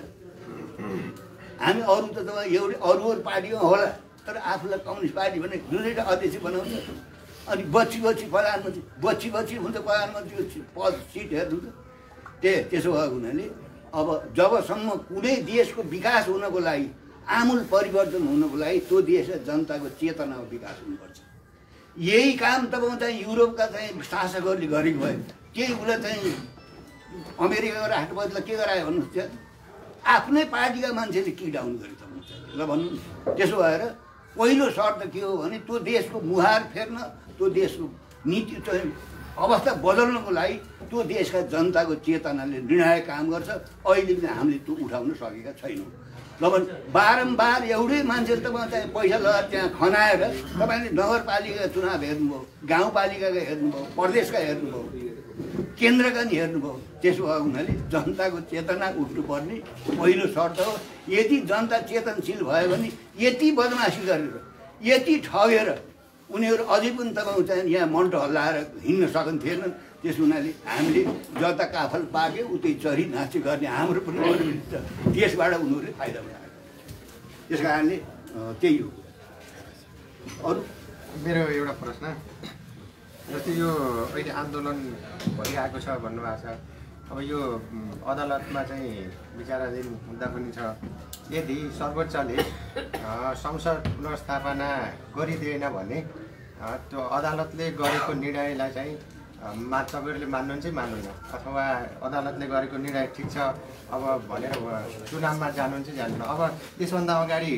हामी अरू त तपाईँ एउटै अरू अरू पार्टीमा होला तर आफूलाई कम्युनिस्ट पार्टी भने दुईवटा अध्यक्ष बनाउँछ अनि बच्ची बच्ची प्रधानमन्त्री बच्ची बच्ची हुन्छ प्रधानमन्त्रीको पद सिट हेर्नु त। त्यही त्यसो भएको हुनाले अब जबसम्म कुनै देशको विकास हुनको लागि आमूल परिवर्तन हुनको लागि त्यो देशलाई जनताको चेतनाको विकास हुनुपर्छ। यही काम तपाईँ चाहिँ युरोपका चाहिँ शासकहरूले गरेको भए केही उसलाई चाहिँ अमेरिकाको राष्ट्रपतिलाई के गरायो भन्नुहोस् त्यहाँ आफ्नै पार्टीका मान्छेले किक डाउन गरे तपाईँ ल भन्नु। त्यसो भएर पहिलो शर्त के हो भने त्यो देशको मुहार फेर्न त्यो देशको नीति चाहिँ अवस्था बदल्नको लागि त्यो देशका जनताको चेतनाले निर्णायक काम गर्छ। अहिले पनि हामीले त्यो उठाउन सकेका छैनौँ। ल बारम्बार एउटै मान्छेले तपाईँ चाहिँ पैसा लगाएर त्यहाँ खनाएर तपाईँले नगरपालिका चुनाव हेर्नुभयो गाउँपालिकाका हेर्नुभयो प्रदेशका हेर्नुभयो केन्द्रका नि हेर्नुभयो त्यसो भएको हुनाले जनताको चेतना उठ्नुपर्ने पहिलो शर्त हो। यदि जनता चेतनशील भयो भने यति बदमासी गरेर यति ठगेर उनीहरू अझै पनि तपाईँको चाहिँ यहाँ मन्टो हल्लाएर हिँड्न सकन्थेनन् त्यस हुनाले हामीले जता काफल पाक्यो उतै चरी नाच्यो गर्ने हाम्रो पनि छ त्यसबाट उनीहरूले फाइदा उठाएको त्यस कारणले त्यही हो। अरू? मेरो एउटा प्रश्न। जस्तै यो अहिले आन्दोलन भइरहेको छ भन्नुभएको छ अब यो अदालतमा चाहिँ विचाराधीन मुद्दा पनि छ। यदि सर्वोच्चले संसद पुनर्स्थापना गरिदिएन भने त्यो अदालतले गरेको निर्णयलाई चाहिँ मा तपाईँहरूले कि मान्नुहुन्न अथवा अदालतले गरेको निर्णय ठिक छ अब भनेर चुनावमा जानुहुन्छ कि जानुहुन्न अब त्यसभन्दा अगाडि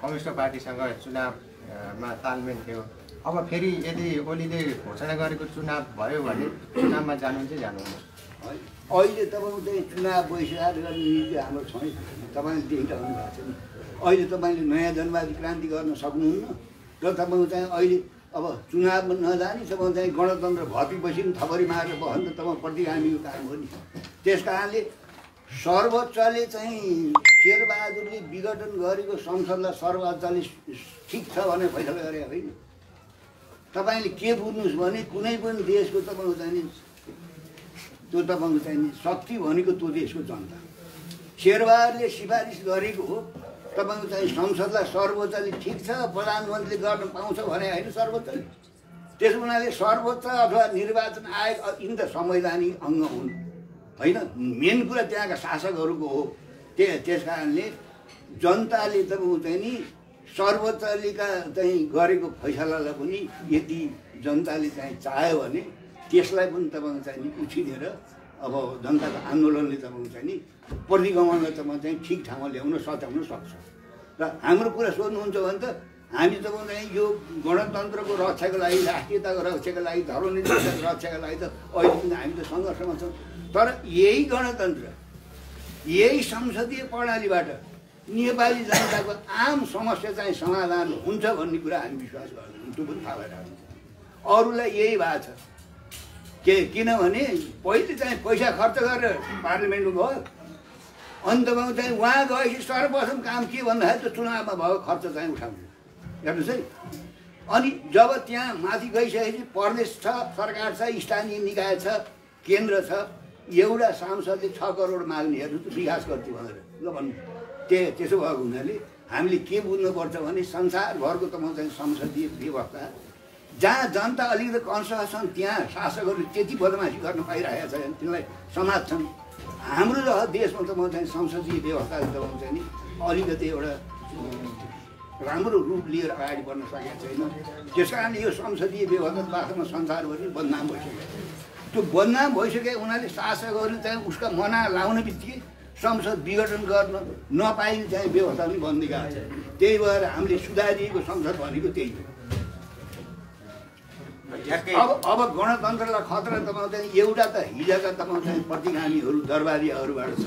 कम्युनिस्ट पार्टीसँग चुनावमा तालमेल थियो। अब फेरि यदि ओलीले घोषणा गरेको चुनाव भयो भने चुनावमा जानुहुन्छ कि जानुहुन्न? है। अहिले तपाईँको चाहिँ चुनाव बहिष्कार गर्ने नीति हाम्रो छैन तपाईँले देखिरहनु भएको छ अहिले तपाईँले नयाँ जनवादी क्रान्ति गर्न सक्नुहुन्न र तपाईँको चाहिँ अहिले अब चुनावमा नजाने तपाईँ चाहिँ गणतन्त्र भएपछि पनि थपरी मारेर भने त तपाईँ प्रतिगामीको काम हो नि। त्यस कारणले सर्वोच्चले चाहिँ शेरबहादुरले विघटन गरेको संसदलाई सर्वोच्चले ठिक छ भनेर फैसला गरेको होइन। तपाईँले के बुझ्नुहोस् भने कुनै पनि देशको तपाईँको चाहिँ त्यो तपाईँको चाहिँ नि शक्ति भनेको त्यो देशको जनता। शेरबहादुरले सिफारिस गरेको हो तपाईँको चाहिँ संसदलाई सर्वोच्चले ठिक छ प्रधानमन्त्रीले गर्न पाउँछ भने होइन सर्वोच्चले। त्यस हुनाले सर्वोच्च अथवा निर्वाचन आयोग यिनी त संवैधानिक अङ्ग हुन्। होइन मेन कुरा त्यहाँका शासकहरूको हो। त्य त्यस कारणले जनताले तपाईँको चाहिँ नि सर्वोच्चलेका चाहिँ गरेको फैसलालाई पनि यदि जनताले चाहिँ चाह्यो भने त्यसलाई पनि तपाईँको चाहिँ नि उछिनेर अब जनताको आन्दोलनले तपाईँको चाहिँ नि प्रतिगमनलाई तपाईँ चाहिँ ठिक ठाउँमा ल्याउन सच्याउन सक्छ। र हाम्रो कुरा सोध्नुहुन्छ भने त हामी तपाईँको चाहिँ यो गणतन्त्रको रक्षाको लागि राष्ट्रियताको रक्षाको लागि धर्मनिरपेक्षताको रक्षाको लागि त अहिले पनि हामी त सङ्घर्षमा छौँ। तर यही गणतन्त्र यही संसदीय प्रणालीबाट नेपाली जनताको आम समस्या चाहिँ समाधान हुन्छ भन्ने कुरा हामी विश्वास गर्छौँ। त्यो पनि थाहा भइरहेको हुन्छ अरूलाई यही भएको छ। के किनभने पहिले चाहिँ पैसा खर्च गरेर पार्लिमेन्टमा गयो अनि तपाईँको चाहिँ उहाँ गएपछि सर्वप्रथम काम के भन्दाखेरि त्यो चुनावमा भएको खर्च चाहिँ उठाउने। हेर्नुहोस् है। अनि जब त्यहाँ माथि गइसकेपछि प्रदेश छ सरकार छ स्थानीय निकाय छ केन्द्र छ एउटा सांसदले छ करोड माग्ने हेर्नु त विकास गर्छु भनेर। ल भन्नु। त्यो त्यसो भएको हुनाले हामीले के बुझ्नुपर्छ भने संसारभरको तपाईँ चाहिँ संसदीय व्यवस्था जहाँ जनता अलिकति कन्सस छन् त्यहाँ शासकहरूले त्यति बदमासी गर्न पाइरहेका छैनन् तिनलाई समात्छन् हाम्रो देशमा त म चाहिँ संसदीय व्यवस्था चाहिँ नि अलिकति एउटा राम्रो रूप लिएर अगाडि बढ्न सकेको छैन त्यस कारणले यो संसदीय व्यवस्था वास्तवमा संसारभरि बदनाम भइसक्यो त्यो बदनाम भइसके हुनाले शासकहरूले चाहिँ उसका मना लाउने बित्तिकै संसद विघटन गर्न नपाइने चाहिँ व्यवस्था पनि बन्दै गएको छ त्यही भएर हामीले सुधारिएको संसद भनेको त्यही हो। अब अब गणतन्त्रलाई खतरा चाहिँ एउटा त हिजोका तपाईँ चाहिँ प्रतिगामीहरू दरबारीहरूबाट छ।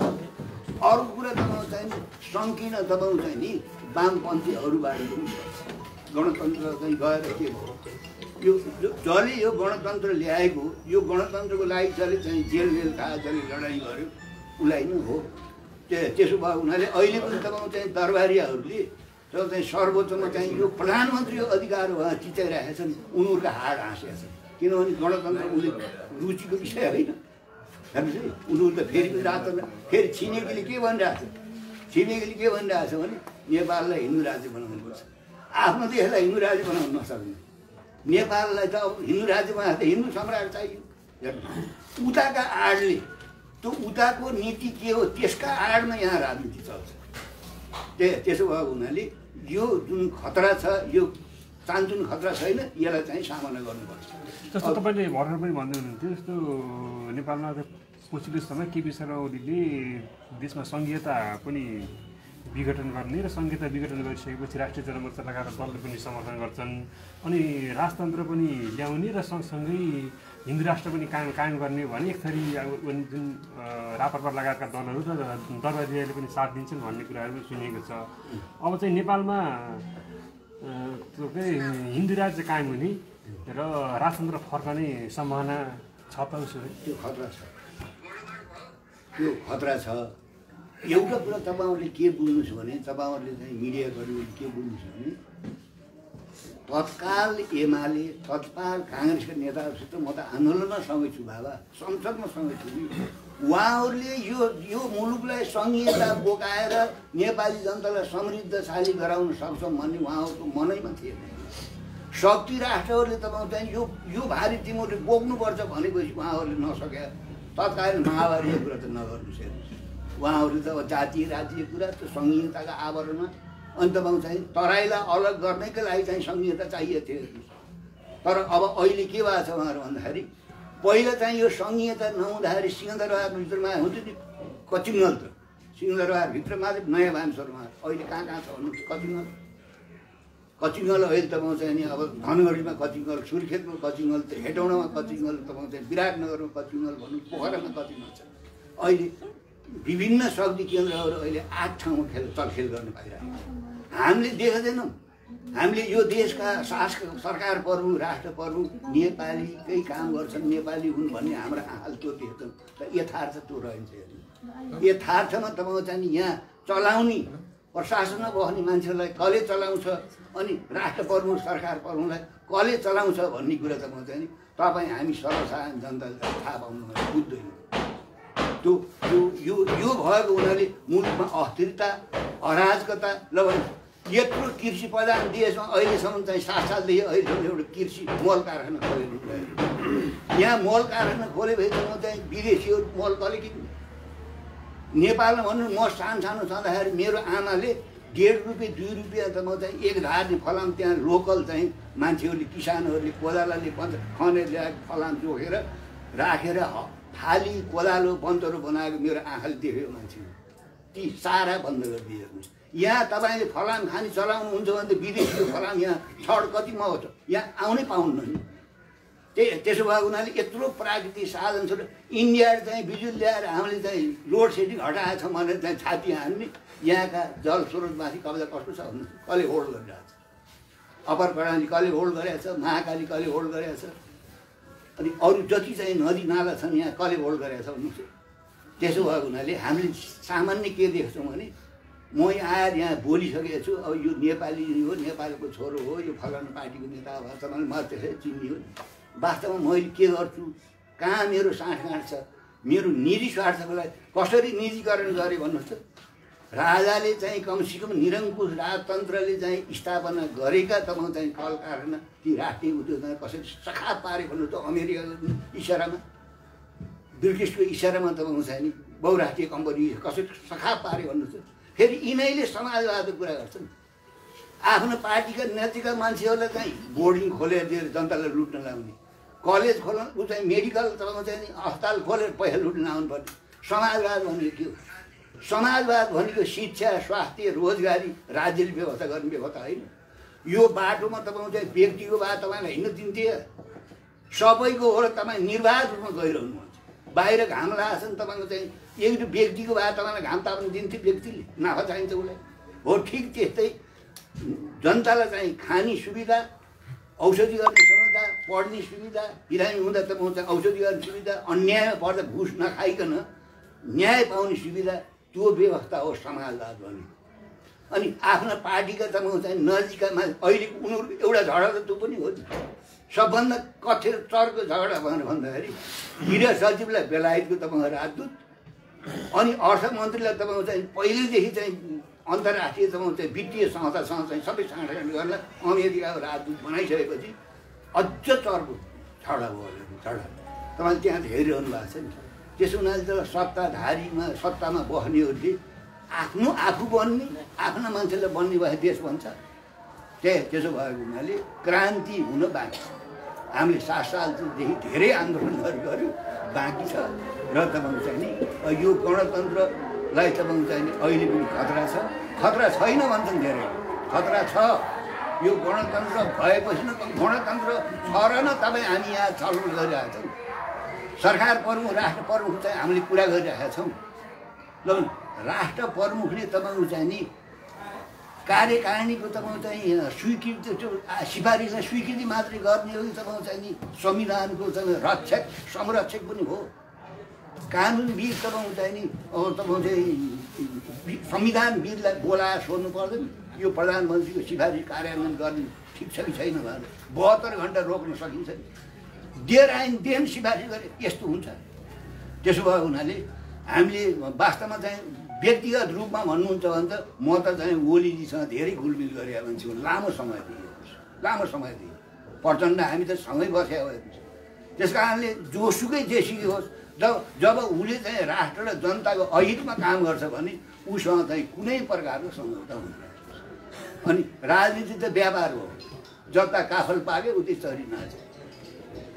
अरू कुरा तपाईँ चाहिँ सङ्कीर्ण तपाईँ चाहिँ नि वामपन्थीहरूबाट पनि गणतन्त्र चाहिँ गएर के भयो? यो जसले यो गणतन्त्र ल्याएको यो गणतन्त्रको लागि जसले चाहिँ जेल जेल खायो जसले लडाइँ गर्यो उसलाई नै हो। त्यो त्यसो भएको हुनाले अहिले पनि तपाईँ चाहिँ दरबारीहरूले र चाहिँ सर्वोच्चमा चाहिँ यो प्रधानमन्त्रीको अधिकार उहाँ चिचाइरहेका छन् उनीहरूका हाड हाँसेका छन् किनभने गणतन्त्र उसले रुचिको विषय होइन। उनीहरू त फेरि पनि रातो फेरि छिमेकीले के भनिरहेको छ? छिमेकीले के भनिरहेको छ भने नेपाललाई हिन्दू राज्य बनाउनुपर्छ आफ्नो देशलाई हिन्दू राज्य बनाउन नसक्ने। नेपाललाई त अब हिन्दू राज्य बनाएर त हिन्दू सम्राट चाहियो। उताका आडले त्यो उताको नीति के हो त्यसका आडमा यहाँ राजनीति चल्छ। त्य त्यसो भएको हुनाले यो जुन खतरा छ यो चान्चुन खतरा छैन यसलाई चाहिँ सामना गर्नुपर्छ। जस्तो तपाईँले भर्खर पनि भन्दै हुनुहुन्थ्यो जस्तो नेपालमा पछिल्लो समय केपी शर्मा ओलीले देशमा सङ्घीयता पनि विघटन गर्ने र संहिता विघटन गरिसकेपछि राष्ट्रिय जनमोर्चा लगाएर दलले पनि समर्थन गर्छन् अनि राजतन्त्र पनि ल्याउने र सँगसँगै हिन्दू राष्ट्र पनि कायम कायम गर्ने भने एक थरी अब जुन रापरपा लगायतका दलहरू र दरबारीले पनि साथ दिन्छन् भन्ने कुराहरू पनि सुनिएको छ। अब चाहिँ नेपालमा त्यो के हिन्दू राज्य कायम हुने र राजतन्त्र फर्कने सम्भावना छ त उसो? त्यो खतरा छ। त्यो खतरा छ। एउटा कुरा तपाईँहरूले के बुझ्नुहोस् भने तपाईँहरूले चाहिँ मिडियाहरू के बुझ्नुहोस् भने तत्काल एमाले तत्काल काङ्ग्रेसका नेताहरूसित म त आन्दोलनमा सँगै छु बाबा। संसदमा सँगै छु। नि उहाँहरूले यो यो मुलुकलाई सङ्घीयता बोकाएर नेपाली जनतालाई समृद्धशाली गराउन सक्छौँ भन्ने उहाँहरूको मनैमा थिएन। शक्ति राष्ट्रहरूले तपाईँ चाहिँ यो यो भारी तिमीहरूले बोक्नुपर्छ भनेपछि उहाँहरूले नसके। तत्कालीन माओवादीको कुरा त नगर्नुहोस् हेर्नुहोस्। उहाँहरू त अब जातीय राज्य कुरा त्यो सङ्घीयताका आवरणमा अनि तपाईँ चाहिँ तराईलाई अलग गर्नैको लागि चाहिँ सङ्घीयता चाहिएको थियो। तर अब अहिले के भएको छ उहाँहरू भन्दाखेरि पहिला चाहिँ यो सङ्घीयता नहुँदाखेरि सिंहदरबारभित्रमा हुन्छ नि। कचिङ्गल त सिंहदरबारभित्रमा चाहिँ नयाँ मान्छेहरूमा अहिले कहाँ कहाँ छ भन्नुहोस् कचिङ्गल कचिङ्गल अहिले तपाईँ चाहिँ नि अब धनगढीमा कचिङ्गल सुर्खेतमा कचिङ्गल हेटौँडामा कचिङ्गल तपाईँ चाहिँ विराटनगरमा कचिङ्गल भन्नु पोखरामा कचिङ्गल छ? अहिले विभिन्न शक्ति केन्द्रहरू अहिले आठ ठाउँमा खेल चलखेल गर्न पाइरहेको छ। हामीले देख्दैनौँ। हामीले यो देशका शासक सरकार प्रमुख राष्ट्र प्रमुख नेपालीकै काम गर्छन् नेपाली हुन् भन्ने हाम्रो हाल त्यो देख्छौँ र यथार्थ त्यो रहन्छ यथार्थमा तपाईँ चाहिँ यहाँ चलाउने प्रशासनमा बस्ने मान्छेलाई कसले चलाउँछ अनि राष्ट्र प्रमुख सरकार प्रमुखलाई कसले चलाउँछ भन्ने कुरा तपाईँ चाहिँ नि तपाईँ हामी सर्वसाधारण जनताले थाहा पाउनु बुझ्दैन। त्यो यो यो यो भएको हुनाले मुलुकमा अस्थिरता अराजकता ल यत्रो कृषि प्रधान देशमा अहिलेसम्म चाहिँ सात सालदेखि अहिलेसम्म एउटा कृषि मल कारखाना गयो यहाँ मल कारखाना खोले भएसम्म चाहिँ विदेशीहरू मल किन्ने नेपालमा भन्नु म सानो सानो छँदाखेरि मेरो आमाले डेढ रुपियाँ दुई रुपियाँ त म चाहिँ एक धार्ने फलाम त्यहाँ लोकल चाहिँ मान्छेहरूले किसानहरूले कोदालाले खनेर ल्याएको फलाम जोखेर राखेर थाली कोदालो बन्तहरू बनाएको मेरो आँखाले देख्यो मान्छे ती सारा बन्द हेर्नुहोस्। यहाँ तपाईँले फलाम खाने चलाउनुहुन्छ भने त विदेशीको फलाम यहाँ छड कति महँगो छ यहाँ आउनै पाउन्न नि त्यही त्यसो भएको हुनाले यत्रो प्राकृतिक साधन छ इन्डियाले चाहिँ बिजुली ल्याएर हामीले चाहिँ लोड सेडिङ हटाएको छ भनेर चाहिँ छाती हान्ने। यहाँका जल स्रोतमाथि कब्जा कस्तो छ भन्नु कसले होल्ड गरिरहेको छ? अप्पर कर्णाली कसले होल्ड गरेको छ? महाकाली कसले होल्ड गरेको छ? अनि अरू जति चाहिँ नदी नाला छन् यहाँ कसले होल्ड गरेको छ भन्नुहोस्। त्यसो भएको हुनाले हामीले सामान्य के देख्छौँ भने म आएर यहाँ बोलिसकेको छु अब यो नेपाली हो नेपालको छोरो हो यो फलानु पार्टीको नेता हो तपाईँले मलाई त्यसरी चिन्ने हो वास्तवमा मैले के गर्छु कहाँ मेरो साँठगाँठ छ मेरो निजी स्वार्थको लागि कसरी निजीकरण गरेँ भन्नुहोस् त राजाले चाहिँ कमसेकम निरङ्कुश राजतन्त्रले चाहिँ स्थापना गरेका तपाईँ चाहिँ कल कारखाना ती राष्ट्रिय उद्योगमा कसरी सखा पारे भन्नु त अमेरिकाको इसारामा ब्रिटिसको इसारामा तपाईँ चाहिँ नि बहुराष्ट्रिय कम्पनी कसरी सखा पारे भन्नुहोस् त। फेरि यिनैले समाजवादको कुरा गर्छन्। आफ्नो पार्टीका नेताका मान्छेहरूलाई चाहिँ बोर्डिङ खोलेर दिएर जनतालाई लुट्न लाउने। कलेज खोल्न ऊ चाहिँ मेडिकल तपाईँको चाहिँ नि अस्पताल खोलेर पैसा लुट्न आउनु पर्ने समाजवाद भनेको के हो? समाजवाद भनेको शिक्षा स्वास्थ्य रोजगारी राज्यले व्यवस्था गर्ने व्यवस्था होइन। यो बाटोमा तपाईँको चाहिँ व्यक्तिको भए तपाईँलाई हिँड्न दिन्थे। सबैको हो र तपाईँ निर्वाध रूपमा गइरहनुहुन्छ। बाहिर घाम लागेको छ नि तपाईँको चाहिँ एक व्यक्तिको भए तपाईँलाई घाम ताप्न दिन्थ्यो व्यक्तिले। नाफा चाहिन्छ उसलाई। हो ठिक त्यस्तै। जनतालाई चाहिँ खाने सुविधा औषधि गर्ने सुविधा पढ्ने सुविधा बिरामी हुँदा त पाउँछ औषधि गर्ने सुविधा अन्यायमा पर्दा घुस नखाइकन न्याय पाउने सुविधा त्यो व्यवस्था हो समाजवाद भन्ने। अनि आफ्ना पार्टीका तपाईँ चाहिँ नजिकमा अहिले उनीहरूको एउटा झगडा त त्यो पनि हो नि। सबभन्दा कथेर चर्को झगडा भनेर भन्दाखेरि गृह सचिवलाई बेलायतको तपाईँको राजदूत अनि अर्थमन्त्रीलाई तपाईँको चाहिँ पहिलेदेखि चाहिँ अन्तर्राष्ट्रिय तपाईँको चाहिँ वित्तीय संस्थासँग चाहिँ सबै गरेर अमेरिकाको राजदूत बनाइसकेपछि अझ चर्को झगडा भयो झगडा। तपाईँले त्यहाँ हेरिरहनु भएको छ नि। त्यसो हुनाले त सत्ताधारीमा सत्तामा बस्नेहरूले आफ्नो आफू बन्ने आफ्ना मान्छेलाई बन्ने भए देश बन्छ। त्यही त्यसो भएको हुनाले क्रान्ति हुन बाँकी छ। हामीले सात सालदेखि धेरै आन्दोलनहरू गऱ्यौँ बाँकी छ। र तपाईँको चाहिँ नि यो गणतन्त्र लाई तपाईँको चाहिँ नि अहिले पनि खतरा छ। खतरा छैन भन्छन् धेरै। खतरा छ। यो गणतन्त्र भएपछि न गणतन्त्र छ र न तपाईँ हामी यहाँ छलफल गरिरहेका छौँ सरकार प्रमुख राष्ट्र प्रमुख चाहिँ हामीले कुरा गरिरहेका छौँ। ल राष्ट्र प्रमुखले तपाईँको चाहिँ नि कार्यकारिणीको तपाईँको चाहिँ स्वीकृति त्यो सिफारिसलाई स्वीकृति मात्रै गर्ने हो कि तपाईँको चाहिँ नि संविधानको चाहिँ रक्षक संरक्षक पनि हो। कानुनविद तपाईँको चाहिँ नि अब तपाईँको चाहिँ संविधानविदलाई बोलाएर सोध्नु पर्दैन। यो प्रधानमन्त्रीको सिफारिस कार्यान्वयन गर्ने ठिक छ कि छैन भनेर बहत्तर घन्टा रोक्न सकिन्छ नि। दिएर आइन देन सिफारिस गरे। यस्तो हुन्छ। त्यसो भयो हुनाले हामीले वास्तवमा चाहिँ व्यक्तिगत रूपमा भन्नुहुन्छ भने त म त चाहिँ ओलीजीसँग धेरै घुलमिल गरेका मान्छे लामो समय दिएँ। लामो समय दिएँ। प्रचण्ड हामी त सँगै बसेका भए त्यस कारणले जोसुकै जेसुकै होस् जब जब उसले चाहिँ राष्ट्र र जनताको अहितमा काम गर्छ भने उसँग चाहिँ कुनै प्रकारको सम्झौता हुँदैन। अनि राजनीति त व्यापार हो। जता काफल पाक्यो उति चरी नाच्यो।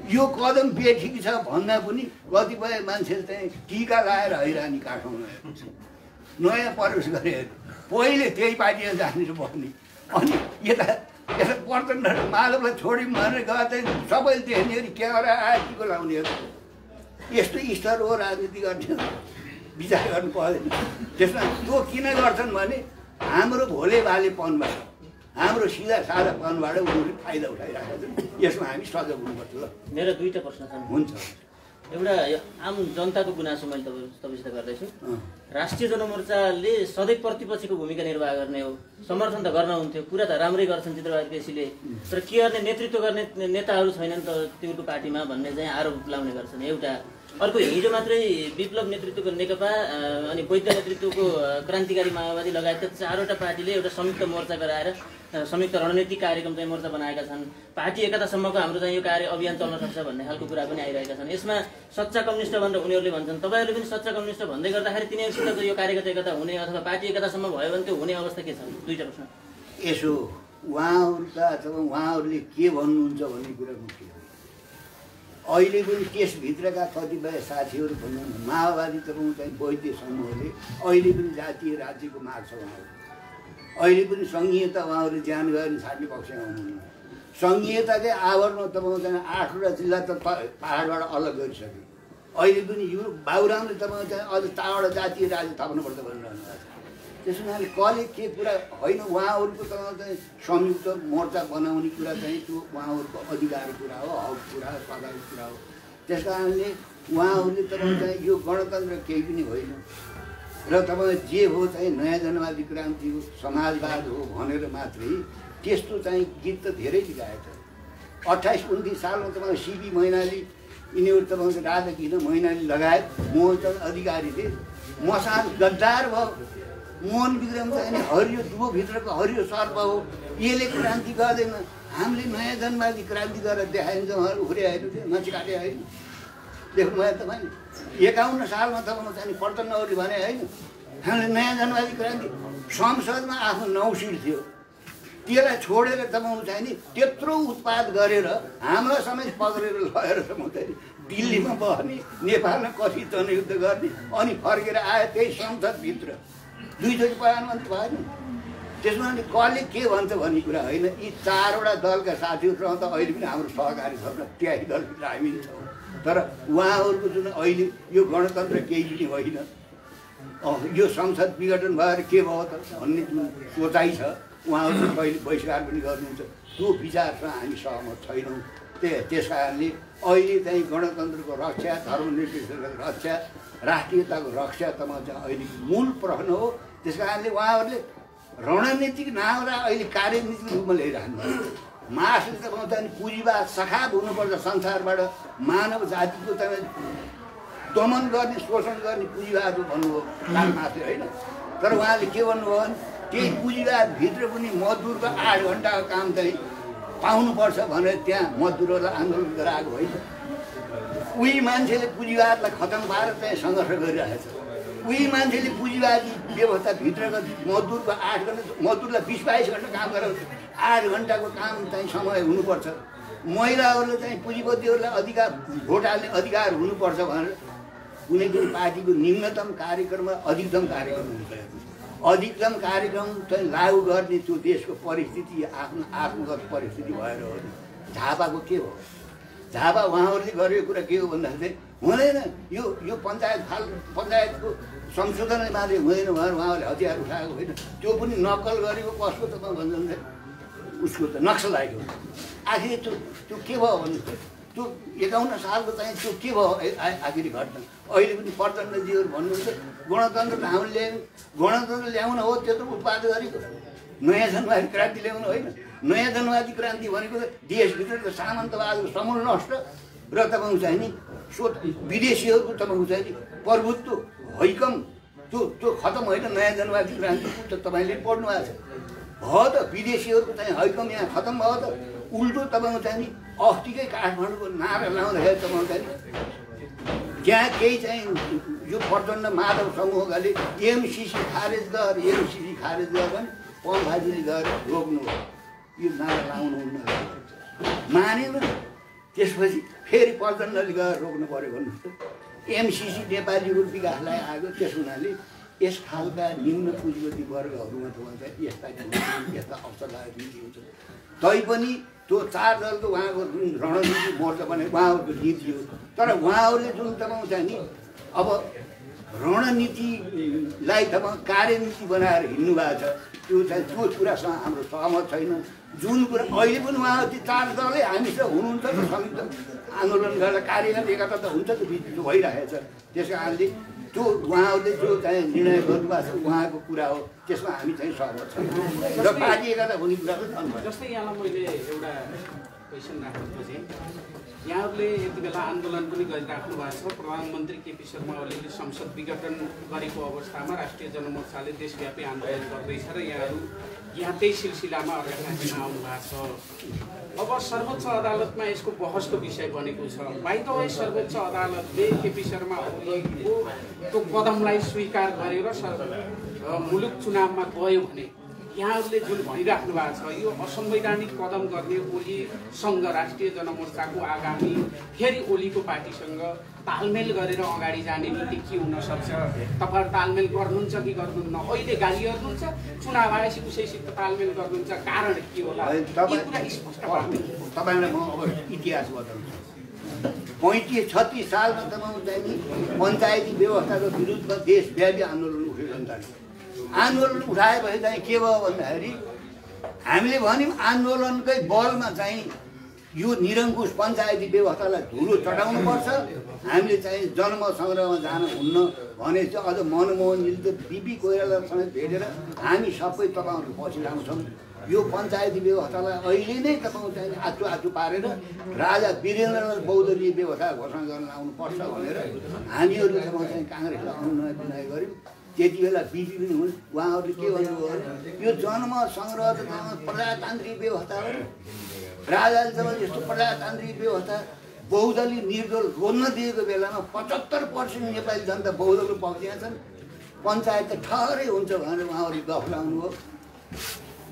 यो कदम बेठिक छ भन्दा पनि कतिपय मान्छेले चाहिँ टिका लगाएर हैरानी काठमाडौँ आएको नयाँ प्रवेश गरे पहिले त्यही पार्टीमा जाने बस्ने। अनि यता यता प्रचण्ड माधवलाई छोड्यौँ भनेर गए चाहिँ सबैले देख्नेहरू क्यामेरा आयो टिको लाउनेहरू यस्तो स्तर हो राजनीति गर्ने। विचार गर्नु पर्दैन। त्यसमा त्यो किन गर्छन् भने हाम्रो भोले भालेपनबाट हाम्रो सिधा साधापनबाट उनीहरूले फाइदा उठाइरहेका छन् यसमा हामी सजग हुनुपर्छ ल। मेरो दुईवटा प्रश्न छन्। हुन्छ। एउटा यो आम जनताको गुनासो मैले तपाईँ तपाईँसित गर्दैछु। राष्ट्रिय जनमोर्चाले सधैँ प्रतिपक्षको भूमिका निर्वाह गर्ने हो समर्थन त गर्न हुन्थ्यो कुरा त राम्रै गर्छन् चित्रबहादुर केसीले तर के गर्ने नेतृत्व गर्ने नेताहरू छैनन् त तिम्रो पार्टीमा भन्ने चाहिँ आरोप लाउने गर्छन्। एउटा अर्को हिजो मात्रै विप्लव नेतृत्वको नेकपा अनि वैद्य नेतृत्वको क्रान्तिकारी माओवादी लगायतका चारवटा पार्टीले एउटा संयुक्त मोर्चा गराएर संयुक्त रणनीतिक कार्यक्रम चाहिँ मोर्चा बनाएका छन्। पार्टी एकतासम्मको हाम्रो चाहिँ यो कार्य अभियान चल्न सक्छ भन्ने खालको कुरा पनि आइरहेका छन्। यसमा सच्चा कम्युनिस्ट भनेर उनीहरूले भन्छन्। तपाईँहरूले पनि सच्चा कम्युनिस्ट भन्दै गर्दाखेरि तिनीहरूसितको यो कार्यगत एकता हुने अथवा पार्टी एकतासम्म भयो भने त्यो हुने अवस्था के छ? दुईवटा प्रश्न। यसो उहाँहरूका अथवा उहाँहरूले के भन्नुहुन्छ भन्ने कुरा मुख्य अहिले पनि त्यसभित्रका कतिपय साथीहरू भन्नु माओवादी तपाईँको चाहिँ वैद्य समूहले। अहिले पनि जातीय राज्यको माग छ उहाँहरू अहिले पनि सङ्घीयता उहाँहरूले ज्यान गएर छाड्ने पक्षमा हुनुहुन्न सङ्घीयताकै आवरणमा तपाईँको आठवटा जिल्ला त पाहाडबाट अलग गरिसक्यो। अहिले पनि यो बाबुरामले तपाईँको चाहिँ अझ चारवटा जातीय राज्य थप्नुपर्छ भनिरहनु भएको छ। त्यसो हुनाले कसले के कुरा होइन उहाँहरूको त चाहिँ संयुक्त मोर्चा बनाउने कुरा चाहिँ त्यो उहाँहरूको अधिकार कुरा हो हक कुरा हो स्वाभाविक कुरा हो। त्यस कारणले उहाँहरूले तपाईँ चाहिँ यो गणतन्त्र केही पनि होइन। र तपाईँ जे हो चाहिँ नयाँ जनवादी क्रान्ति हो समाजवाद हो भनेर मात्रै त्यस्तो चाहिँ गीत त धेरै गाएको छ अठाइस उन्तिस सालमा तपाईँ सिबी मैनाली यिनीहरू तपाईँको राजा किन मैनाली लगायत मोहनचन्द अधिकारीले मसान गद्दार भयो। मोहन विक्रम चाहिँ हरियो दुवोभित्रको हरियो सर्प हो। यसले क्रान्ति गर्दैन। हामीले नयाँ जनवादी क्रान्ति गरेर देखाइन्छ उहाँहरू उफ्रिआएको थियो नचिकाटे होइन देख्नुभयो तपाईँ? एकाउन्न सालमा तपाईँको चाहिँ प्रचण्डहरूले भने होइन। हामीले नयाँ जनवादी क्रान्ति। संसदमा आफ्नो नौ सिट थियो। त्यसलाई छोडेर तपाईँको चाहिँ नि त्यत्रो उत्पाद गरेर हाम्रो समेत पक्रेर लगेर तपाईँको चाहिँ दिल्लीमा बस्ने नेपालमा कति जनयुद्ध गर्ने अनि फर्केर आयो त्यही संसदभित्र। दुईचोटि प्रधानमन्त्री भयो नि त्यसमा अनि कसले के भन्छ भन्ने कुरा होइन। यी चारवटा दलका साथीहरूसँग त अहिले पनि हाम्रो सहकारी छ र दलभित्र हामी छौँ। तर उहाँहरूको जुन अहिले यो गणतन्त्र केही पनि होइन। यो संसद विघटन भएर के भयो त भन्ने जुन सोचाइ छ उहाँहरूले कहिले बहिष्कार पनि गर्नुहुन्छ। त्यो विचारसँग हामी सहमत छैनौँ। त्यही त्यस कारणले अहिले चाहिँ गणतन्त्रको रक्षा धर्मनिरपेक्षको रक्षा राष्ट्रियताको रक्षा त म चाहिँ अहिले मूल प्रश्न हो। त्यस कारणले उहाँहरूले रणनीतिक नआउँदा अहिले कार्यनीतिक रूपमा ल्याइरहनु मार्क्सले त पुँजीवाद सखाप हुनुपर्छ संसारबाट मानव जातिको तपाईँ दमन गर्ने शोषण गर्ने पुँजीवाद भन्नुभयो मार्क्सले होइन? तर उहाँले के भन्नुभयो भने त्यही पुँजीवादभित्र पनि मजदुरको आठ घन्टाको काम चाहिँ पाउनुपर्छ भनेर त्यहाँ मजदुरहरूलाई आन्दोलन गराएको होइन। उही मान्छेले पुँजीवादलाई खतम पारेर चाहिँ सङ्घर्ष गरिरहेको छ उही मान्छेले पुँजीवादी व्यवस्थाभित्रको मजदुरको आठ घन्टा मजदुरलाई बिस बाइस घन्टा काम गरेर आठ घन्टाको काम चाहिँ समय हुनुपर्छ। महिलाहरूले चाहिँ पुँजीपतिहरूलाई अधिकार भोट हाल्ने अधिकार हुनुपर्छ भनेर कुनै पनि पार्टीको निम्नतम कार्यक्रममा अधिकतम कार्यक्रम हुन्छ अधिकतम कार्यक्रम चाहिँ लागू गर्ने त्यो देशको परिस्थिति आफ्नो आत्मगत परिस्थिति भएर हो। झापाको के हो? झापा उहाँहरूले गरेको कुरा के हो भन्दाखेरि चाहिँ हुँदैन। यो यो पञ्चायत फाल पञ्चायतको संशोधनले मात्रै हुँदैन भनेर उहाँहरूले हतियार उठाएको होइन। त्यो पनि नक्कल गरेको कसको त भन्छ भने उसको त नक्सलाइट हो आखिर त्यो त्यो के भयो भन्नु? त्यो एकाउन्न सालको चाहिँ त्यो के भयो? आखिरी घटना। अहिले पनि प्रचण्डजीहरू भन्नुहुन्छ गणतन्त्र त हामीले ल्यायौँ। गणतन्त्र ल्याउन हो त्यो त उत्पाद गरेको नयाँ जनवादी क्रान्ति ल्याउनु होइन। नयाँ जनवादी क्रान्ति भनेको त देशभित्रको सामन्तवादको समूल नष्ट र तपाईँको चाहिँ नि सो विदेशीहरूको तपाईँको चाहिँ नि प्रभुत्व हैकम त्यो त्यो खतम होइन। नयाँ जनवादी क्रान्ति त तपाईँले पढ्नु भएको छ। भयो त विदेशीहरूको चाहिँ हैकम यहाँ खतम भयो त उल्टो तपाईँको चाहिँ नि अस्तिकै काठमाडौँको नारा लाउँदाखेरि तपाईँको चाहिँ त्यहाँ केही चाहिँ यो प्रचण्ड माधव समूहले एमसिसी खारेज गर एमसिसी खारेज गर भने पम्फाजीले गएर रोक्नु यो नारा लाउनु हुन्न मानेन। त्यसपछि फेरि प्रचण्डले गएर रोक्नु पऱ्यो भन्नुहोस् त एमसिसी नेपालीको विकासलाई आएको त्यस हुनाले यस खालका निम्न पुँजीपति वर्गहरूमा त यस्ता यस्ता अवसरलाई हुन्छ तैपनि त्यो चार दलको उहाँको जुन रणनीति मोर्चा भने उहाँहरूको नीति हो। तर उहाँहरूले जुन चाहिँ नि अब रणनीतिलाई तपाईँ कार्यनीति बनाएर हिँड्नु भएको छ। त्यो चाहिँ त्यो कुरासँग हाम्रो सहमत छैन। जुन कुरा अहिले पनि उहाँहरू ती चार दलै हामीसँग हुनुहुन्छ त संयुक्त आन्दोलन गरेर कार्यगत एकता त हुन्छ त भइरहेको छ त्यस कारणले त्यो उहाँहरूले जो चाहिँ निर्णय गर्नुभएको छ उहाँको कुरा हो त्यसमा हामी चाहिँ सहमत छौँ। र एकता हुने कुरा त जस्तै यहाँलाई मैले एउटा क्वेसन राख्न खोजेँ। यहाँहरूले यति बेला आन्दोलन पनि गरिराख्नु भएको छ। प्रधानमन्त्री केपी शर्मा ओलीले संसद विघटन गरेको अवस्थामा राष्ट्रिय जनमोर्चाले देशव्यापी आन्दोलन गर्दैछ र यहाँहरू यहाँ त्यही सिलसिलामा अर्घाखाँचीमा आउनु भएको छ। अब सर्वोच्च अदालतमा यसको बहसको विषय बनेको छ। द वे सर्वोच्च अदालतले केपी शर्मा ओलीको त्यो कदमलाई स्वीकार गरेर मुलुक चुनावमा गयो भने यहाँहरूले जुन भनिराख्नु भएको छ यो असंवैधानिक कदम गर्ने ओलीसँग राष्ट्रिय जनमोर्चाको आगामी फेरि ओलीको पार्टीसँग तालमेल गरेर अगाडि जाने नीति के हुनसक्छ? तपाईँहरू तालमेल गर्नुहुन्छ कि गर्नुहुन्न? अहिले गाली गर्नुहुन्छ? चुनाव आएपछि उसैसित तालमेल गर्नुहुन्छ? कारण के होला? तपाईँ स्पष्ट तपाईँलाई म अब इतिहास बताउँछु पैँतिस छत्तिस सालमा नि पञ्चायती व्यवस्थाको विरुद्धमा देशव्यापी आन्दोलन उठ्यो जनताले। आन्दोलन उठाएपछि चाहिँ के भयो भन्दाखेरि हामीले भन्यौँ आन्दोलनकै बलमा चाहिँ यो निरङ्कुश पञ्चायती व्यवस्थालाई धुलो चढाउनुपर्छ। हामीले चाहिँ जन्म सङ्ग्रहमा जान हुन्न भने चाहिँ अझ मनमोहनजीले त बिपी कोइरालासँग भेटेर हामी सबै तपाईँहरू आउँछौँ यो पञ्चायती व्यवस्थालाई अहिले नै तपाईँको चाहिँ आचु आचु पारेर राजा वीरेन्द्रनाथ बौद्धले व्यवस्था घोषणा गर्न आउनुपर्छ भनेर हामीहरूले तपाईँको चाहिँ काङ्ग्रेसलाई अनुनय विनय गऱ्यौँ। त्यति बेला बिपी पनि हुन्। उहाँहरूले के भन्नुभयो भने यो जन्म सङ्ग्रह प्रजातान्त्रिक व्यवस्था हो। राजाले जब यस्तो प्रजातान्त्रिक व्यवस्था बहुदलीय निर्दल रोज्न दिएको बेलामा पचहत्तर पर्सेन्ट नेपाली जनता बहुदलको पक्षमा छन्। पञ्चायत त ठहरै हुन्छ भनेर उहाँहरूले गफ हो।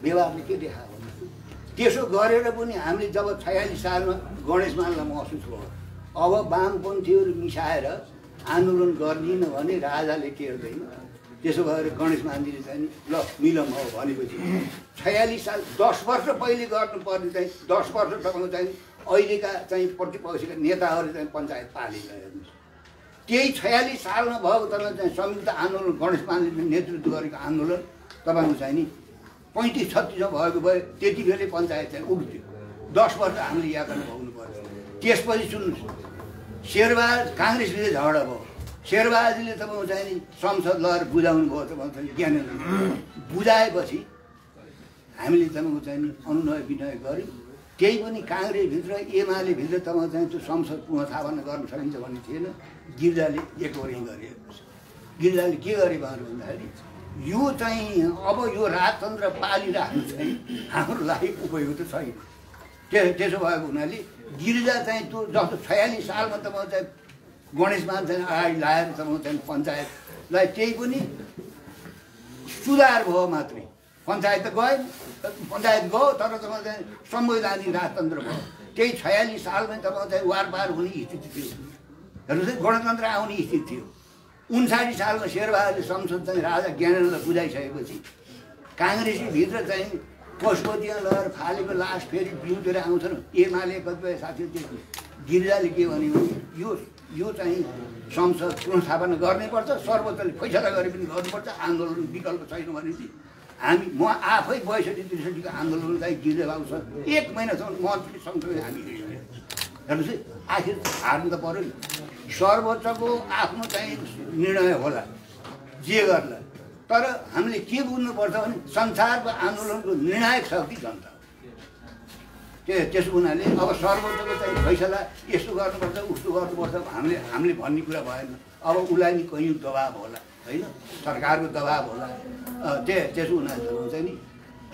व्यवहारले के भन्नुहोस् त्यसो गरेर पनि हामीले जब छयालिस सालमा गणेश मानलाई महसुस भयो। अब वामपन्थीहरू मिसाएर आन्दोलन गर्दिन भने राजाले टेर्दैन। त्यसो भएर गणेश मान्जीले चाहिँ ल मिलम हो भनेपछि छयालिस साल दस वर्ष पहिले गर्नुपर्ने चाहिँ दस वर्ष तपाईँको चाहिँ अहिलेका चाहिँ प्रतिपक्षका नेताहरूले चाहिँ पञ्चायत पालेर हेर्नुहोस् त्यही छयालिस सालमा भएको तर चाहिँ संयुक्त आन्दोलन गणेश मानले नेतृत्व गरेको आन्दोलन तपाईँको चाहिँ नि पैँतिस छत्तिसमा भएको भए त्यति बेलै पञ्चायत चाहिँ उठ्थ्यो दस वर्ष हामीले यातना भोग्नु पर्यो त्यसपछि सुन्नुहोस् शेरबहादुर काङ्ग्रेसले झगडा भयो। शेरबहादुरले तपाईँको चाहिँ नि संसद लगेर बुझाउनु भयो तपाईँको चाहिँ ज्ञानेन्द्र बुझाएपछि हामीले तपाईँको चाहिँ नि अनुनय विनय गऱ्यौँ। केही पनि काङ्ग्रेसभित्र एमालेभित्र तपाईँको चाहिँ त्यो संसद पुनस्थापना गर्न सकिन्छ भन्ने थिएन। गिर्जाले एकवरी गरे गिर्जाले के गरे भनेर भन्दाखेरि यो चाहिँ अब यो राजतन्त्र पालिराख्नु चाहिँ हाम्रो लागि उपयुक्त छैन। त्यो त्यसो भएको हुनाले गिर्जा चाहिँ त्यो जस्तो छयालिस सालमा तपाईँको चाहिँ गणेशमान चाहिँ अगाडि लाएर चाहिँ पञ्चायतलाई त्यही पनि सुधार भयो मात्रै। पञ्चायत त गएन पञ्चायत गयो तर तपाईँको चाहिँ संवैधानिक राजतन्त्र भयो। त्यही छयालिस सालमै तपाईँको चाहिँ वार पार हुने स्थिति थियो। हेर्नुहोस् है गणतन्त्र आउने स्थिति थियो। उन्साठी सालमा शेरबहादुर संसद चाहिँ राजा ज्ञानेन्द्रलाई बुझाइसकेपछि काङ्ग्रेसी भित्र चाहिँ पशुपतिमा लगेर फालेको लास फेरि बिउतिर आउँछन् एमाले कतिपय साथीहरू गिरिजाले के भन्यो भने यो यो चाहिँ संसद पुनर्स्थापना गर्नैपर्छ सर्वोच्चले फैसला गरे पनि गर्नुपर्छ आन्दोलन विकल्प छैन भनेपछि हामी म आफै बैसठी त्रिसठीको आन्दोलन चाहिँ बाबु सर एक महिनासम्म मन्त्री सँगसँगै हामी। हेर्नुहोस् है आखिर हार्नु त पऱ्यो नि। सर्वोच्चको आफ्नो चाहिँ निर्णय होला जे गर्ला। तर हामीले के बुझ्नुपर्छ भने संसारको आन्दोलनको निर्णायक शक्ति जनता त्यो त्यसो हुनाले अब सर्वोच्चको चाहिँ फैसला यस्तो गर्नुपर्छ उस्तो गर्नुपर्छ हामीले हामीले भन्ने कुरा भएन। अब उसलाई नि कहीँ दबाब होला होइन? सरकारको दबाब होला। त्यो त्यसो हुनाले हुन्छ नि।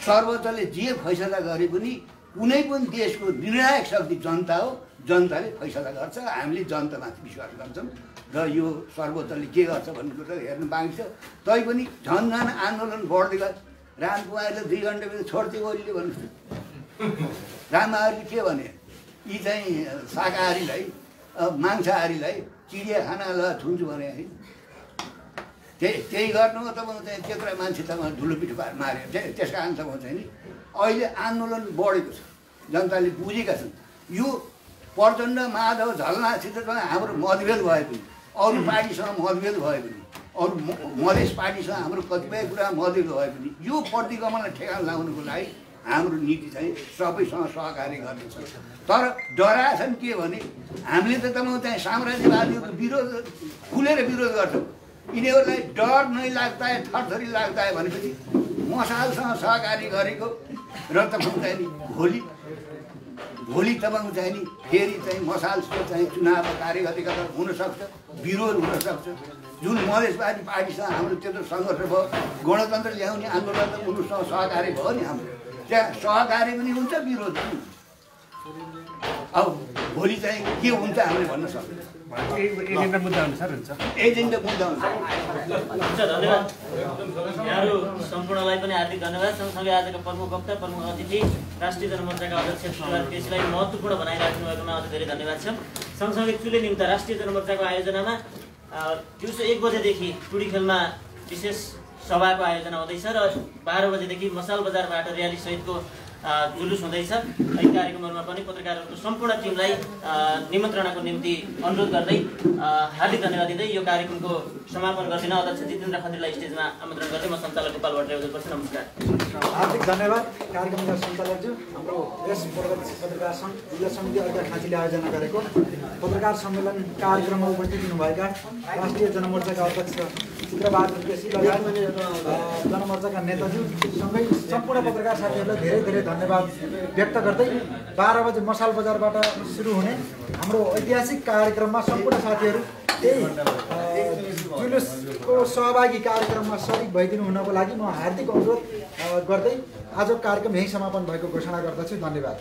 सर्वोच्चले जे फैसला गरे पनि कुनै पनि देशको निर्णायक शक्ति जनता हो जनताले फैसला गर्छ हामीले जनतामाथि विश्वास गर्छौँ। र यो सर्वोच्चले के गर्छ भन्ने कुरो हेर्नु बाँकी छ तैपनि झन् झन् आन्दोलन बढ्दै गयो। रामकुमारले दुई घन्टापछि छोड्दै ओलीले भन्नुहोस् रामबहादुरले के भने यी चाहिँ शाकाहारीलाई मांसाहारीलाई चिडियाखाना ल थुन्छु भने है। त्यही त्यही गर्नु त म चाहिँ त्यत्रो मान्छे त म धुलो पिठो पार माऱ्यो त्यही त्यस कारण त म चाहिँ नि अहिले आन्दोलन बढेको छ। जनताले बुझेका छन्। यो प्रचण्ड माधव झलनासित हाम्रो मतभेद भए पनि अरू पार्टीसँग मतभेद भए पनि अरू मधेस पार्टीसँग हाम्रो कतिपय कुरा मतभेद भए पनि यो प्रतिगमनलाई ठेगान लगाउनुको लागि हाम्रो नीति चाहिँ सबैसँग सहकार्य गर्नेछ तर डराएछन् के भने हामीले त तपाईँ चाहिँ साम्राज्यवादीको विरोध खुलेर विरोध गर्छौँ। यिनीहरूलाई डर नै लाग्दा थरथरी लाग्दा भनेपछि मसालसँग सहकारी गरेको र तपाईँ चाहिँ नि भोलि भोलि तपाईँको चाहिँ नि फेरि चाहिँ मसालसित चाहिँ चुनाव कार्यकर्ता हुनसक्छ विरोध हुनसक्छ। जुन मधेसवादी पार्टीसँग हाम्रो त्यत्रो सङ्घर्ष भयो गणतन्त्र ल्याउने आन्दोलन त उनीहरूसँग सहकार्य भयो नि हाम्रो। त्यहाँ सहकार्य पनि हुन्छ विरोध पनि हुन्छ। अब भोलि चाहिँ के हुन्छ हामीले भन्न सक्दैन। एजेन्डा मुद्दा अनुसार हुन्छ। एजेन्डा मुद्दा हुन्छ। हुन्छ धन्यवाद। यहाँहरू सम्पूर्णलाई पनि हार्दिक धन्यवाद। सँगसँगै आजको प्रमुख वक्ता प्रमुख अतिथि राष्ट्रिय जनमोर्चाका अध्यक्ष शिवराज केसीलाई महत्त्वपूर्ण भनाइराख्नु भएकोमा अझ धेरै धन्यवाद छ। सँगसँगै चुले निम्ता राष्ट्रिय जनमोर्चाको आयोजनामा दिउँसो एक बजेदेखि टुडी खेलमा विशेष सभाको आयोजना हुँदैछ र बाह्र बजेदेखि मसाल बजारबाट र्याली सहितको जुलुस हुँदैछ। यी कार्यक्रमहरूमा पनि पत्रकारहरूको सम्पूर्ण टिमलाई निमन्त्रणाको निम्ति अनुरोध गर्दै हार्दिक धन्यवाद दिँदै यो कार्यक्रमको समापन गर्दिन। अध्यक्ष जितेन्द्र खन्डीलाई स्टेजमा आमन्त्रण गर्दै म सञ्चालक गोपाल भट्टराई पर्छ नमस्कार। हार्दिक धन्यवाद। कार्यक्रमका सञ्चालकज्यू हाम्रो यस पत्रकार सङ्घ जिल्ला समिति अर्का खाँचीले आयोजना गरेको पत्रकार सम्मेलन कार्यक्रममा उपस्थित हुनुभएका राष्ट्रिय जनमोर्चाका अध्यक्ष चित्रबहादुर केसी लगायत जनमोर्चाका नेताज्यू सँगै सम्पूर्ण पत्रकार साथीहरूलाई धेरै धेरै धन्यवाद व्यक्त गर्दै बाह्र बजे मसाल बजारबाट सुरु हुने हाम्रो ऐतिहासिक कार्यक्रममा सम्पूर्ण साथीहरू त्यही जुलुसको सहभागी कार्यक्रममा सरिक भइदिनु हुनको लागि म हार्दिक अनुरोध गर्दै आजको कार्यक्रम यहीँ समापन भएको घोषणा गर्दछु। धन्यवाद।